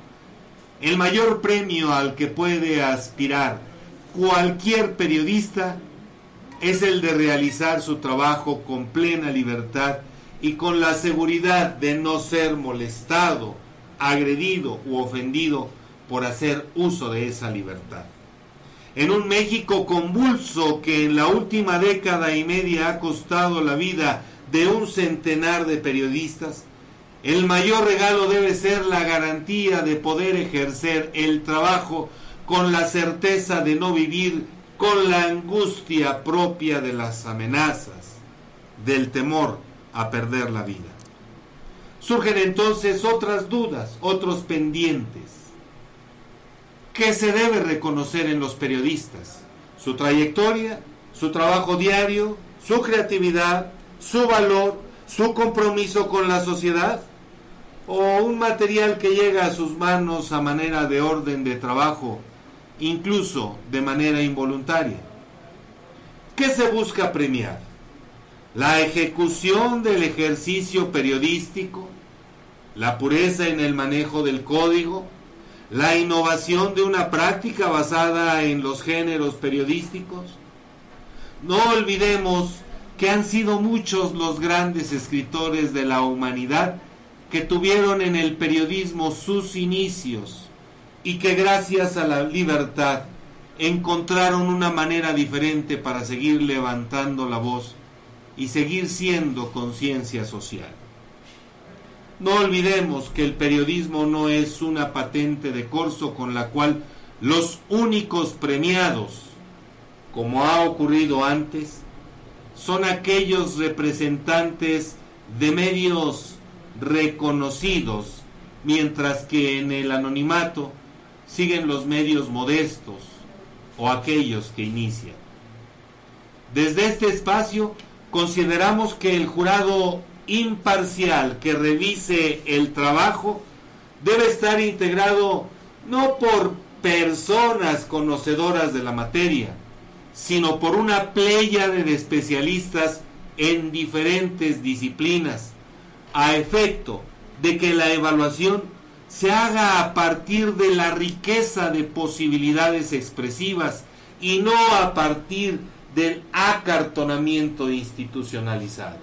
el mayor premio al que puede aspirar cualquier periodista es el de realizar su trabajo con plena libertad y con la seguridad de no ser molestado, agredido u ofendido por hacer uso de esa libertad. En un México convulso que en la última década y media ha costado la vida de un centenar de periodistas, el mayor regalo debe ser la garantía de poder ejercer el trabajo con la certeza de no vivir con la angustia propia de las amenazas, del temor a perder la vida. Surgen entonces otras dudas, otros pendientes. ¿Qué se debe reconocer en los periodistas? Su trayectoria, su trabajo diario, su creatividad, su valor, su compromiso con la sociedad o un material que llega a sus manos a manera de orden de trabajo, incluso de manera involuntaria. ¿Qué se busca premiar? La ejecución del ejercicio periodístico, la pureza en el manejo del código, la innovación de una práctica basada en los géneros periodísticos. No olvidemos que han sido muchos los grandes escritores de la humanidad que tuvieron en el periodismo sus inicios y que gracias a la libertad encontraron una manera diferente para seguir levantando la voz y seguir siendo conciencia social. No olvidemos que el periodismo no es una patente de corso con la cual los únicos premiados, como ha ocurrido antes, son aquellos representantes de medios reconocidos, mientras que en el anonimato siguen los medios modestos o aquellos que inician. Desde este espacio consideramos que el jurado imparcial que revise el trabajo debe estar integrado no por personas conocedoras de la materia, sino por una playa de especialistas en diferentes disciplinas, a efecto de que la evaluación se haga a partir de la riqueza de posibilidades expresivas y no a partir del acartonamiento institucionalizado.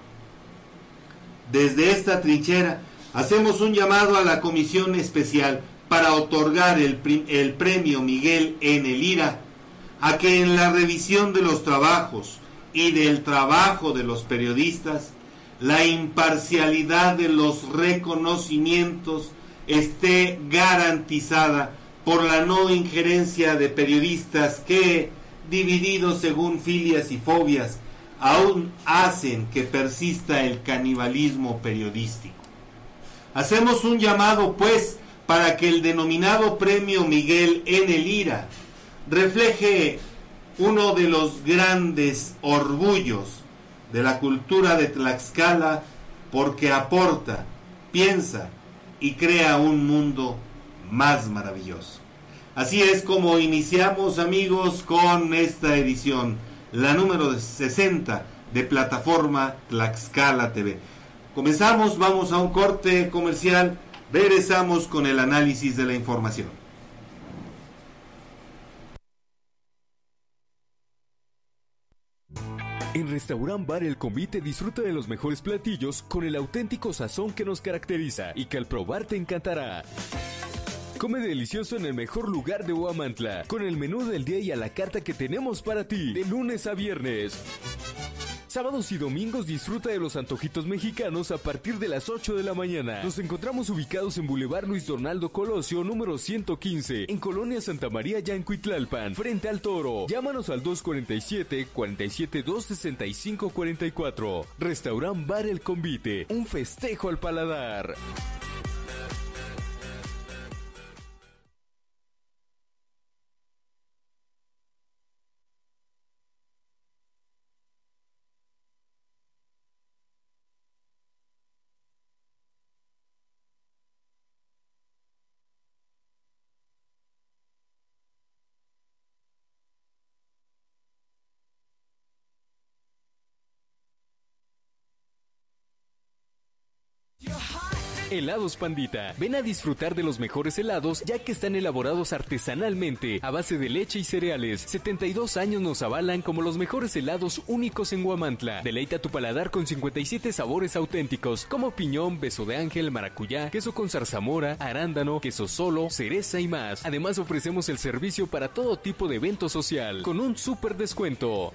Desde esta trinchera hacemos un llamado a la Comisión Especial para otorgar el, el premio Miguel N. Lira a que en la revisión de los trabajos y del trabajo de los periodistas, la imparcialidad de los reconocimientos esté garantizada por la no injerencia de periodistas que, divididos según filias y fobias, aún hacen que persista el canibalismo periodístico. Hacemos un llamado, pues, para que el denominado premio Miguel N. Lira refleje uno de los grandes orgullos de la cultura de Tlaxcala porque aporta, piensa y crea un mundo más maravilloso. Así es como iniciamos amigos con esta edición, la número 60 de plataforma Tlaxcala TV. Comenzamos, vamos a un corte comercial, regresamos con el análisis de la información. En Restaurant Bar El Convite disfruta de los mejores platillos con el auténtico sazón que nos caracteriza y que al probar te encantará. Come delicioso en el mejor lugar de Huamantla, con el menú del día y a la carta que tenemos para ti, de lunes a viernes. Sábados y domingos disfruta de los antojitos mexicanos a partir de las 8 de la mañana. Nos encontramos ubicados en Boulevard Luis Donaldo Colosio, número 115, en Colonia Santa María, Yancuitlalpan, frente al Toro. Llámanos al 247 47 265 44. Restaurant Bar El Convite, un festejo al paladar. Helados Pandita. Ven a disfrutar de los mejores helados ya que están elaborados artesanalmente a base de leche y cereales. 72 años nos avalan como los mejores helados únicos en Huamantla. Deleita tu paladar con 57 sabores auténticos como piñón, beso de ángel, maracuyá, queso con zarzamora, arándano, queso solo, cereza y más. Además ofrecemos el servicio para todo tipo de evento social con un súper descuento.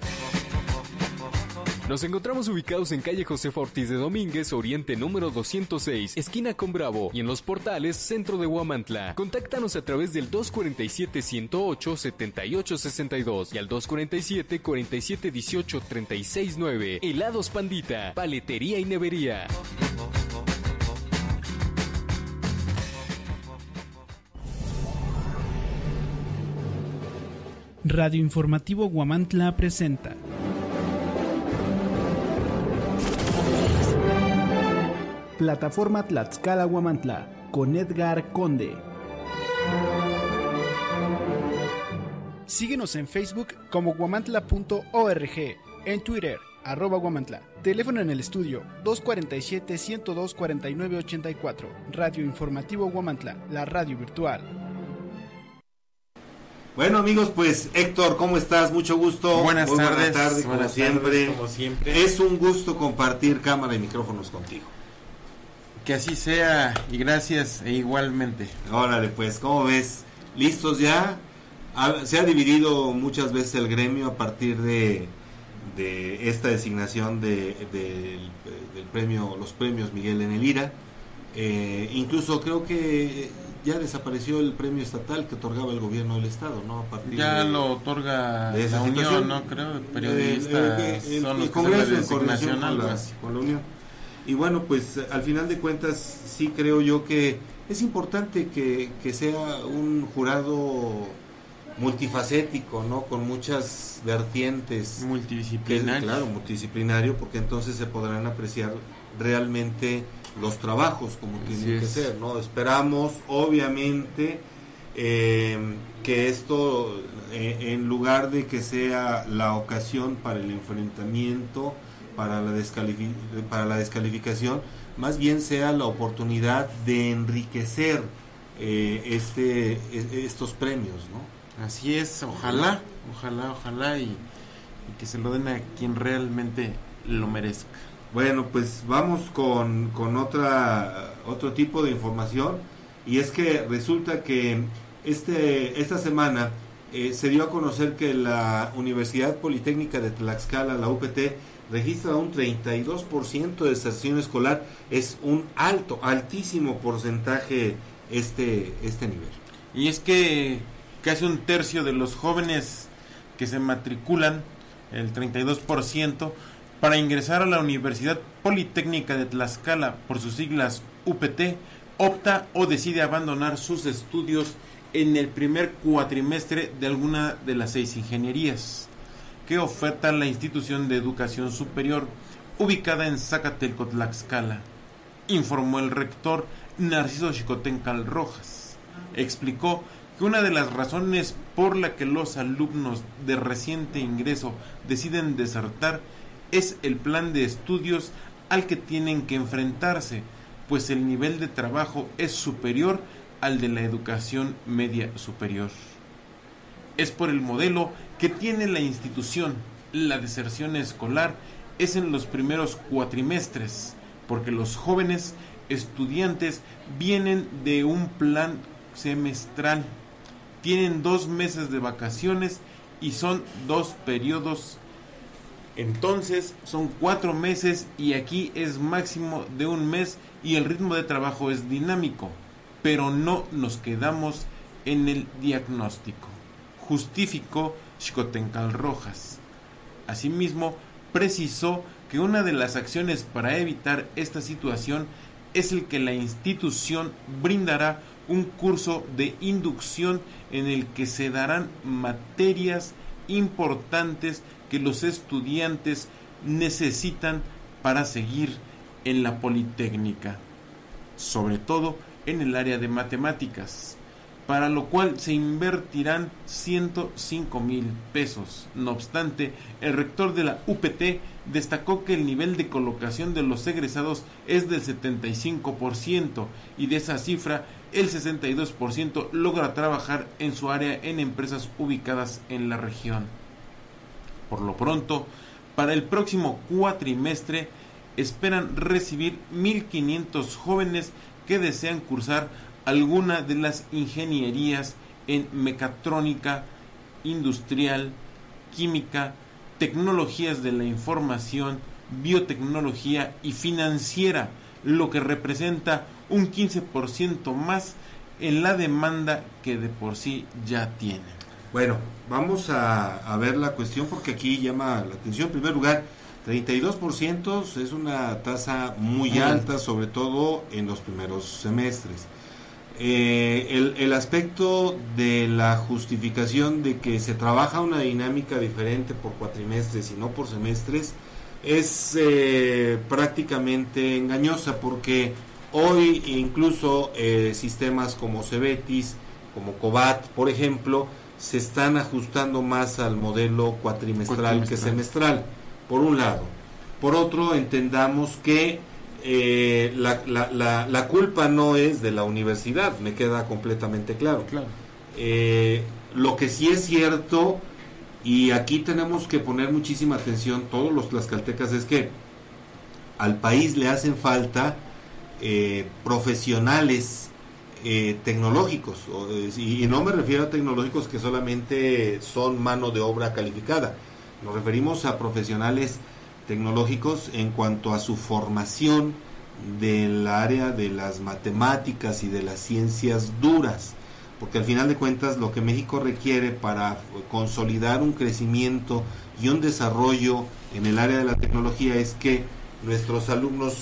Nos encontramos ubicados en calle Josefa Ortiz de Domínguez, Oriente número 206, esquina con Bravo, y en los portales Centro de Huamantla. Contáctanos a través del 247-108-7862 y al 247-4718-369. Helados Pandita, paletería y nevería. Radio Informativo Guamantla presenta. Plataforma Tlaxcala Guamantla con Edgar Conde. Síguenos en Facebook como guamantla.org, en Twitter arroba Guamantla. Teléfono en el estudio 247-102-4984. Radio Informativo Guamantla, la radio virtual. Bueno amigos, pues Héctor, ¿cómo estás? Mucho gusto. Buenas Muy tardes. Buenas tardes, como, Buenas siempre. tardes, como siempre. Es un gusto compartir cámara y micrófonos contigo. Que así sea y gracias e igualmente. Órale, pues, ¿cómo ves? ¿Listos ya? Ha- se ha dividido muchas veces el gremio a partir de, de esta designación de, del- del premio, los premios Miguel en el IRA. Eh, incluso creo que ya desapareció el premio estatal que otorgaba el gobierno del estado, ¿no? A partir Ya de- lo otorga de esa la Unión. ¿no? Creo, periodistas eh, el, son el los que Congreso en coordinación con la, con la Unión. Y bueno, pues al final de cuentas sí creo yo que es importante que, que sea un jurado multifacético, ¿no? Con muchas vertientes. Que, Multidisciplinario. claro, multidisciplinario, porque entonces se podrán apreciar realmente los trabajos como Así tienen que ser, ¿no? Esperamos, obviamente, eh, que esto, eh, en lugar de que sea la ocasión para el enfrentamiento, para la, descalifi- para la descalificación, más bien sea la oportunidad de enriquecer eh, este, e- estos premios, ¿no? Así es, ojalá, ojalá, ojalá y, y que se lo den a quien realmente lo merezca. Bueno, pues vamos con, con otra, otro tipo de información y es que resulta que este, esta semana eh, se dio a conocer que la Universidad Politécnica de Tlaxcala, la UPT, registra un 32% de deserción escolar. Es un alto, altísimo porcentaje este, este nivel. Y es que casi un tercio de los jóvenes que se matriculan, el 32%, para ingresar a la Universidad Politécnica de Tlaxcala, por sus siglas UPT, opta o decide abandonar sus estudios en el primer cuatrimestre de alguna de las seis ingenierías que oferta la institución de educación superior ubicada en Zacatelco, Tlaxcala, informó el rector Narciso Chicotencal Rojas. Explicó que una de las razones por la que los alumnos de reciente ingreso deciden desertar es el plan de estudios al que tienen que enfrentarse, pues el nivel de trabajo es superior al de la educación media superior. Es por el modelo que tiene la institución. La deserción escolar es en los primeros cuatrimestres, porque los jóvenes estudiantes vienen de un plan semestral, tienen dos meses de vacaciones y son dos periodos. Entonces son cuatro meses y aquí es máximo de un mes y el ritmo de trabajo es dinámico, pero no nos quedamos en el diagnóstico justificó Xicotencal Rojas. Asimismo, precisó que una de las acciones para evitar esta situación es el que la institución brindará un curso de inducción en el que se darán materias importantes que los estudiantes necesitan para seguir en la Politécnica, sobre todo en el área de matemáticas para lo cual se invertirán 105 mil pesos. No obstante, el rector de la UPT destacó que el nivel de colocación de los egresados es del 75% y de esa cifra el 62% logra trabajar en su área en empresas ubicadas en la región. Por lo pronto, para el próximo cuatrimestre esperan recibir 1.500 jóvenes que desean cursar alguna de las ingenierías en mecatrónica, industrial, química, tecnologías de la información, biotecnología y financiera, lo que representa un 15% más en la demanda que de por sí ya tienen. Bueno, vamos a, a ver la cuestión porque aquí llama la atención. En primer lugar, 32% es una tasa muy alta. sobre todo en los primeros semestres. Eh, el, el aspecto de la justificación de que se trabaja una dinámica diferente por cuatrimestres y no por semestres es eh, prácticamente engañosa porque hoy incluso eh, sistemas como Cebetis, como Cobat, por ejemplo, se están ajustando más al modelo cuatrimestral, que semestral, por un lado. Por otro, entendamos que eh, la, la- la- la culpa no es de la universidad, me queda completamente claro. Claro. Eh, lo que sí es cierto, y aquí tenemos que poner muchísima atención todos los tlaxcaltecas, es que al país le hacen falta eh, profesionales tecnológicos, y, y no me refiero a tecnológicos que solamente son mano de obra calificada, nos referimos a profesionales tecnológicos en cuanto a su formación del área de las matemáticas y de las ciencias duras, porque al final de cuentas lo que México requiere para consolidar un crecimiento y un desarrollo en el área de la tecnología es que nuestros alumnos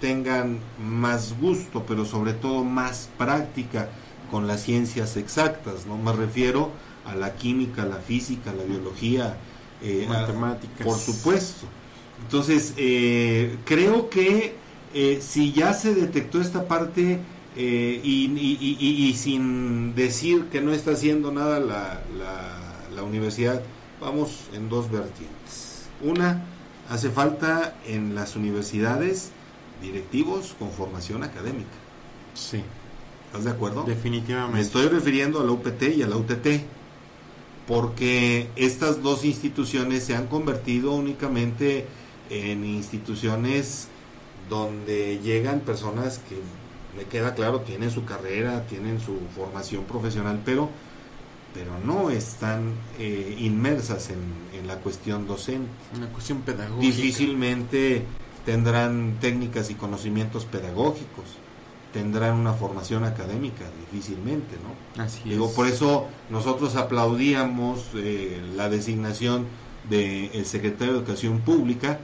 tengan más gusto, pero sobre todo más práctica con las ciencias exactas, ¿no? Me refiero a la química, la física, la biología, eh, a- Matemáticas. por supuesto. Entonces, eh, creo que eh, si ya se detectó esta parte eh, y, y- y- sin decir que no está haciendo nada la, la- la universidad, vamos en dos vertientes. Una, hace falta en las universidades directivos con formación académica. Sí, ¿Estás de acuerdo? definitivamente. Me estoy refiriendo a la UPT y a la UTT, porque estas dos instituciones se han convertido únicamente en instituciones donde llegan personas que, me queda claro, tienen su carrera, tienen su formación profesional, pero, pero no están eh, inmersas en, en la cuestión docente Una cuestión pedagógica. difícilmente tendrán técnicas y conocimientos pedagógicos, tendrán una formación académica, difícilmente, ¿no? Así Digo, es. por eso nosotros aplaudíamos eh, la designación del secretario de Educación Pública,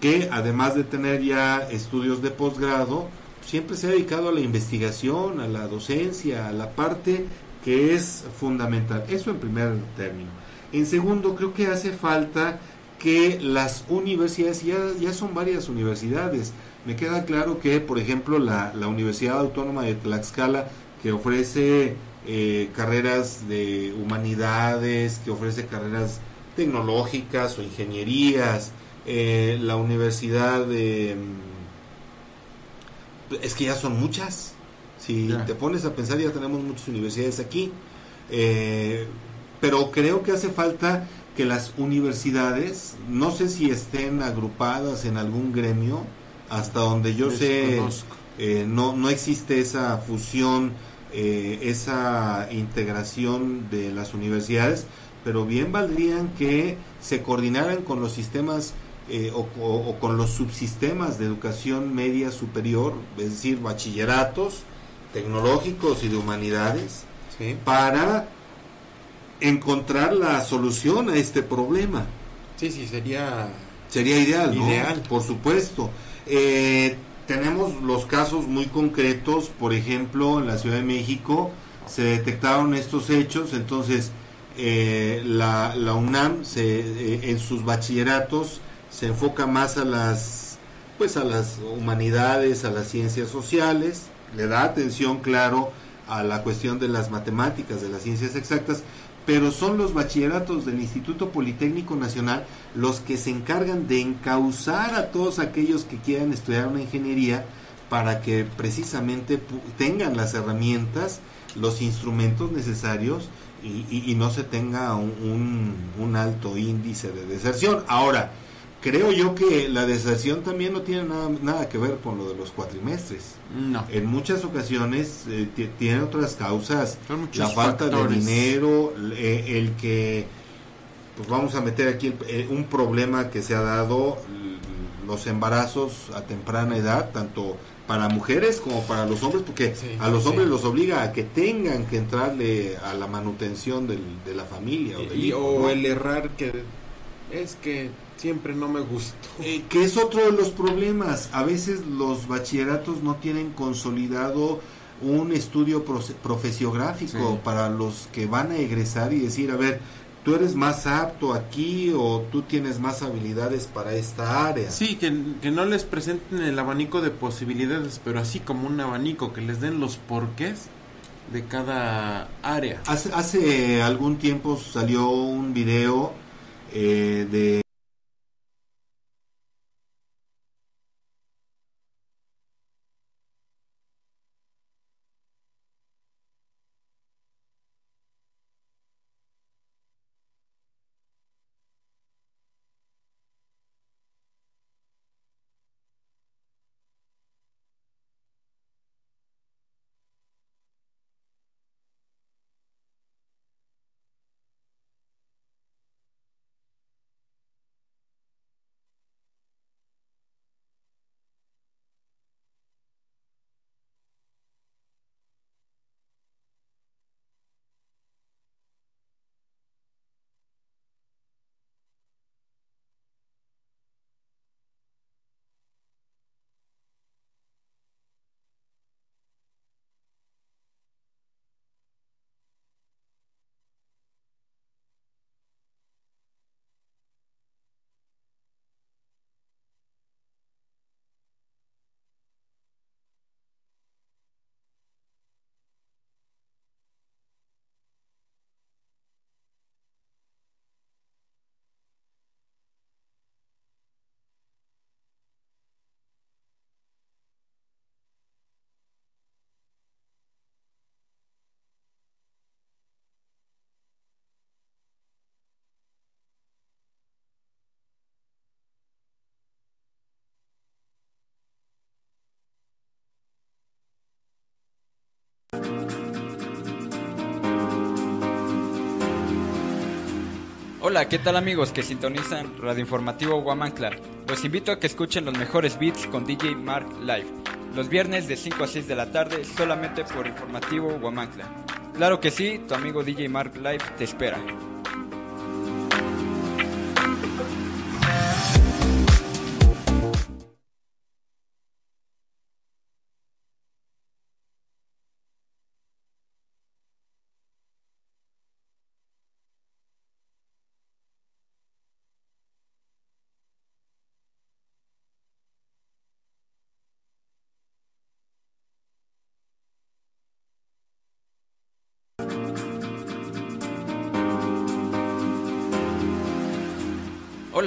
que además de tener ya estudios de posgrado, siempre se ha dedicado a la investigación, a la docencia, a la parte que es fundamental. Eso en primer término. En segundo, creo que hace falta que las universidades, ya, ya son varias universidades, me queda claro que, por ejemplo, la, la Universidad Autónoma de Tlaxcala, que ofrece eh, carreras de humanidades, que ofrece carreras tecnológicas o ingenierías, eh, la Universidad de... mm, Es que ya son muchas. Si te pones a pensar, ya tenemos muchas universidades aquí. Eh, pero creo que hace falta que las universidades, no sé si estén agrupadas en algún gremio, hasta donde yo sé, eh, no, no existe esa fusión, eh, esa integración de las universidades, pero bien valdrían que se coordinaran con los sistemas eh, o, o- o con los subsistemas de educación media superior, es decir, bachilleratos tecnológicos y de humanidades, para encontrar la solución a este problema. Sí, sí, sería Sería ideal, ¿no? Ideal. Por supuesto. Eh, tenemos los casos muy concretos, por ejemplo, en la Ciudad de México se detectaron estos hechos, entonces eh, la, la UNAM se, eh, en sus bachilleratos se enfoca más a las pues a las humanidades, a las ciencias sociales, le da atención claro a la cuestión de las matemáticas, de las ciencias exactas, pero son los bachilleratos del Instituto Politécnico Nacional los que se encargan de encauzar a todos aquellos que quieran estudiar una ingeniería para que precisamente tengan las herramientas, los instrumentos necesarios y, no se tenga un, un, alto índice de deserción. Ahora, creo yo que la deserción también no tiene nada, nada que ver con lo de los cuatrimestres. No. En muchas ocasiones eh, tiene otras causas. La falta de dinero, eh, el que, pues vamos a meter aquí eh, un problema que se ha dado, los embarazos a temprana edad, tanto para mujeres como para los hombres, porque a los hombres los obliga a que tengan que entrarle a la manutención del, de la familia. O, o el errar que es que siempre no me gustó. Eh, que es otro de los problemas. A veces los bachilleratos no tienen consolidado un estudio profesiográfico para los que van a egresar y decir, a ver, tú eres más apto aquí o tú tienes más habilidades para esta área. Sí, que, que no les presenten el abanico de posibilidades, pero así como un abanico, que les den los porqués de cada área. Hace, hace algún tiempo salió un video eh, de Hola, ¿qué tal amigos que sintonizan Radio Informativo Guamantla? Los invito a que escuchen los mejores beats con DJ Mark Live, los viernes de 5 a 6 de la tarde solamente por Informativo Guamantla. Claro que sí, tu amigo DJ Mark Live te espera.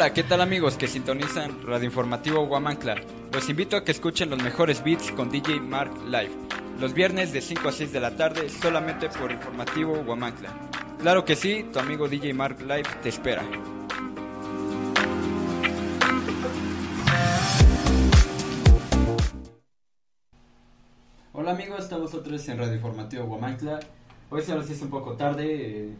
Hola, ¿qué tal amigos que sintonizan Radio Informativo Guamantla? Los invito a que escuchen los mejores beats con DJ Mark Live, los viernes de 5 a 6 de la tarde solamente por Informativo Guamantla. Claro que sí, tu amigo DJ Mark Live te espera. Hola amigos, estamos vez en Radio Informativo Guamantla. Hoy se nos hizo un poco tarde,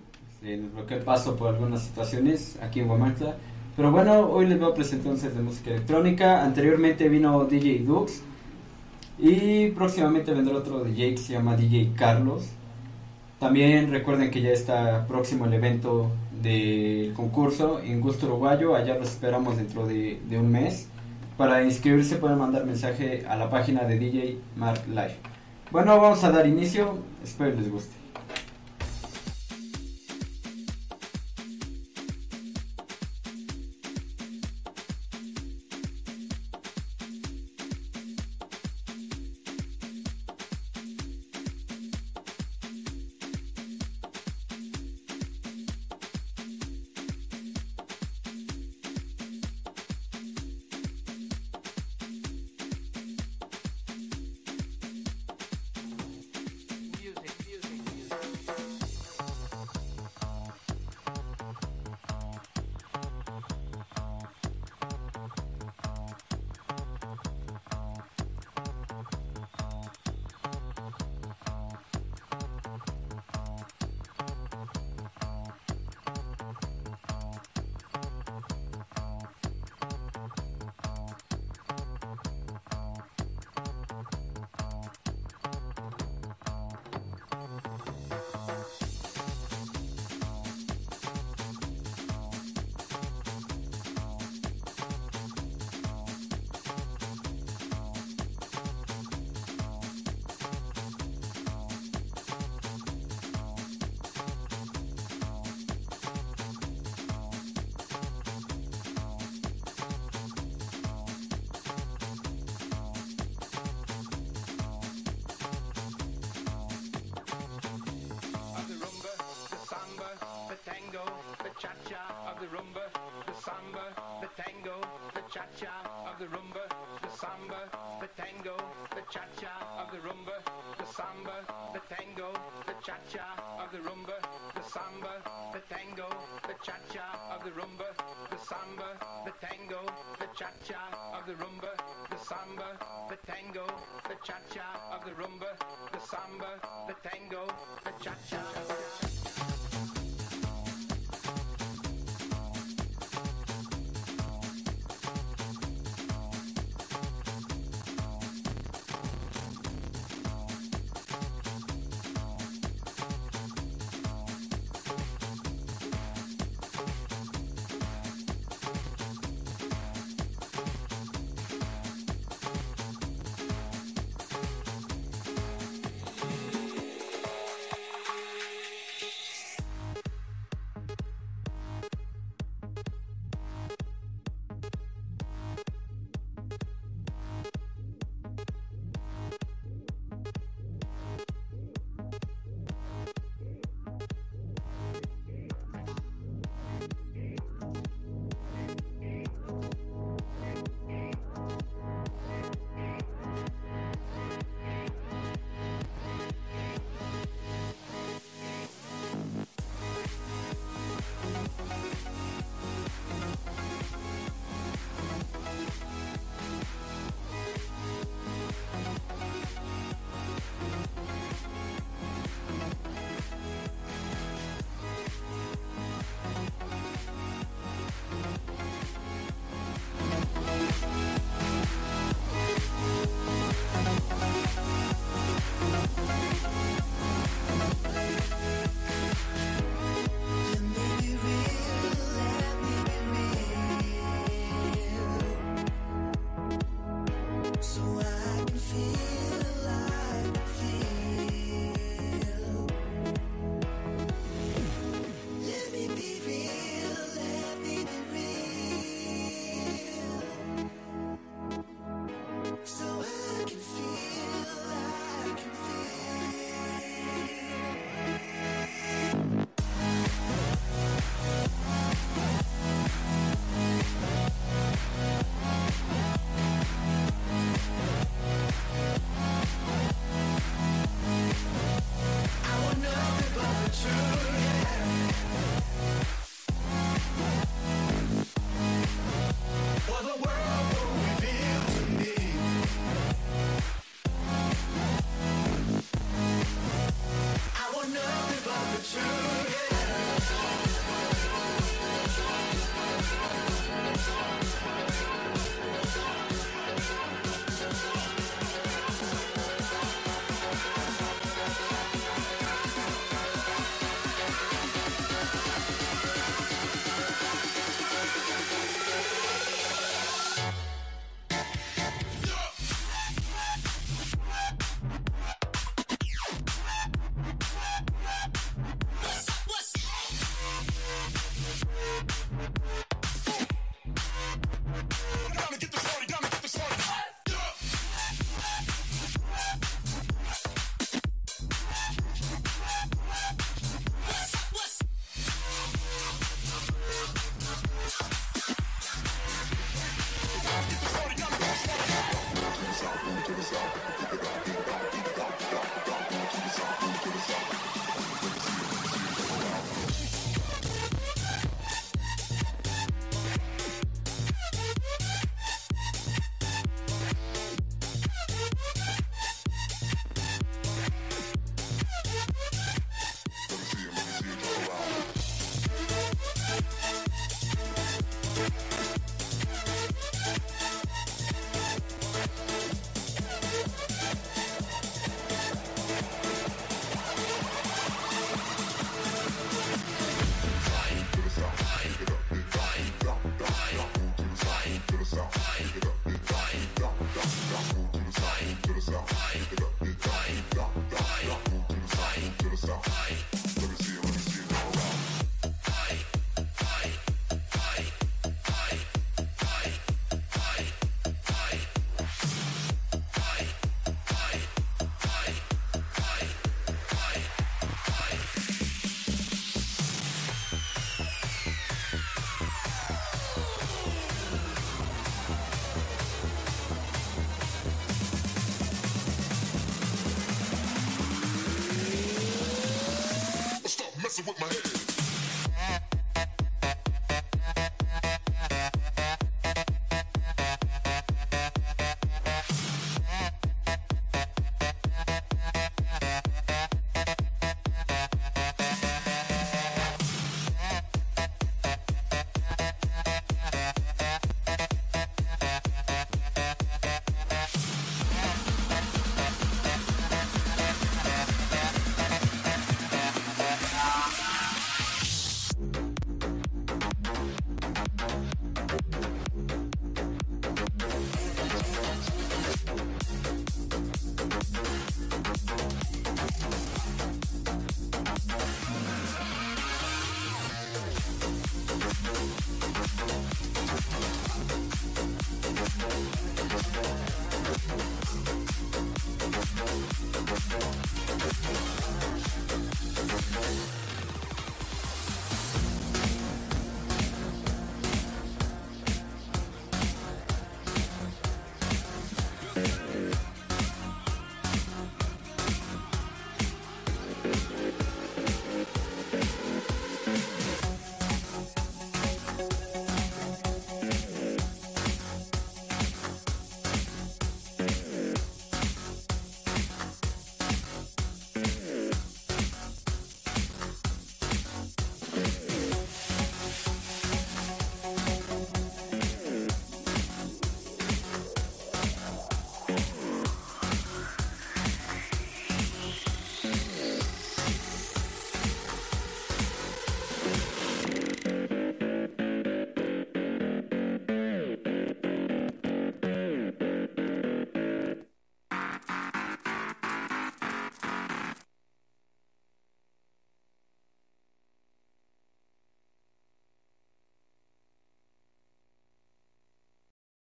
eh, lo que paso por algunas situaciones aquí en Guamantla. Pero bueno, hoy les voy a presentar un set de música electrónica. Anteriormente vino DJ Dux. Y próximamente vendrá otro DJ que se llama DJ Carlos. También recuerden que ya está próximo el evento del concurso en Gusto Uruguayo. Allá los esperamos dentro de, de un mes. Para inscribirse pueden mandar mensaje a la página de DJ Mark Live. Bueno, vamos a dar inicio. Espero les guste. of the rumba, the samba, the tango, the cha-cha of the rumba, the samba, the tango, the cha-cha.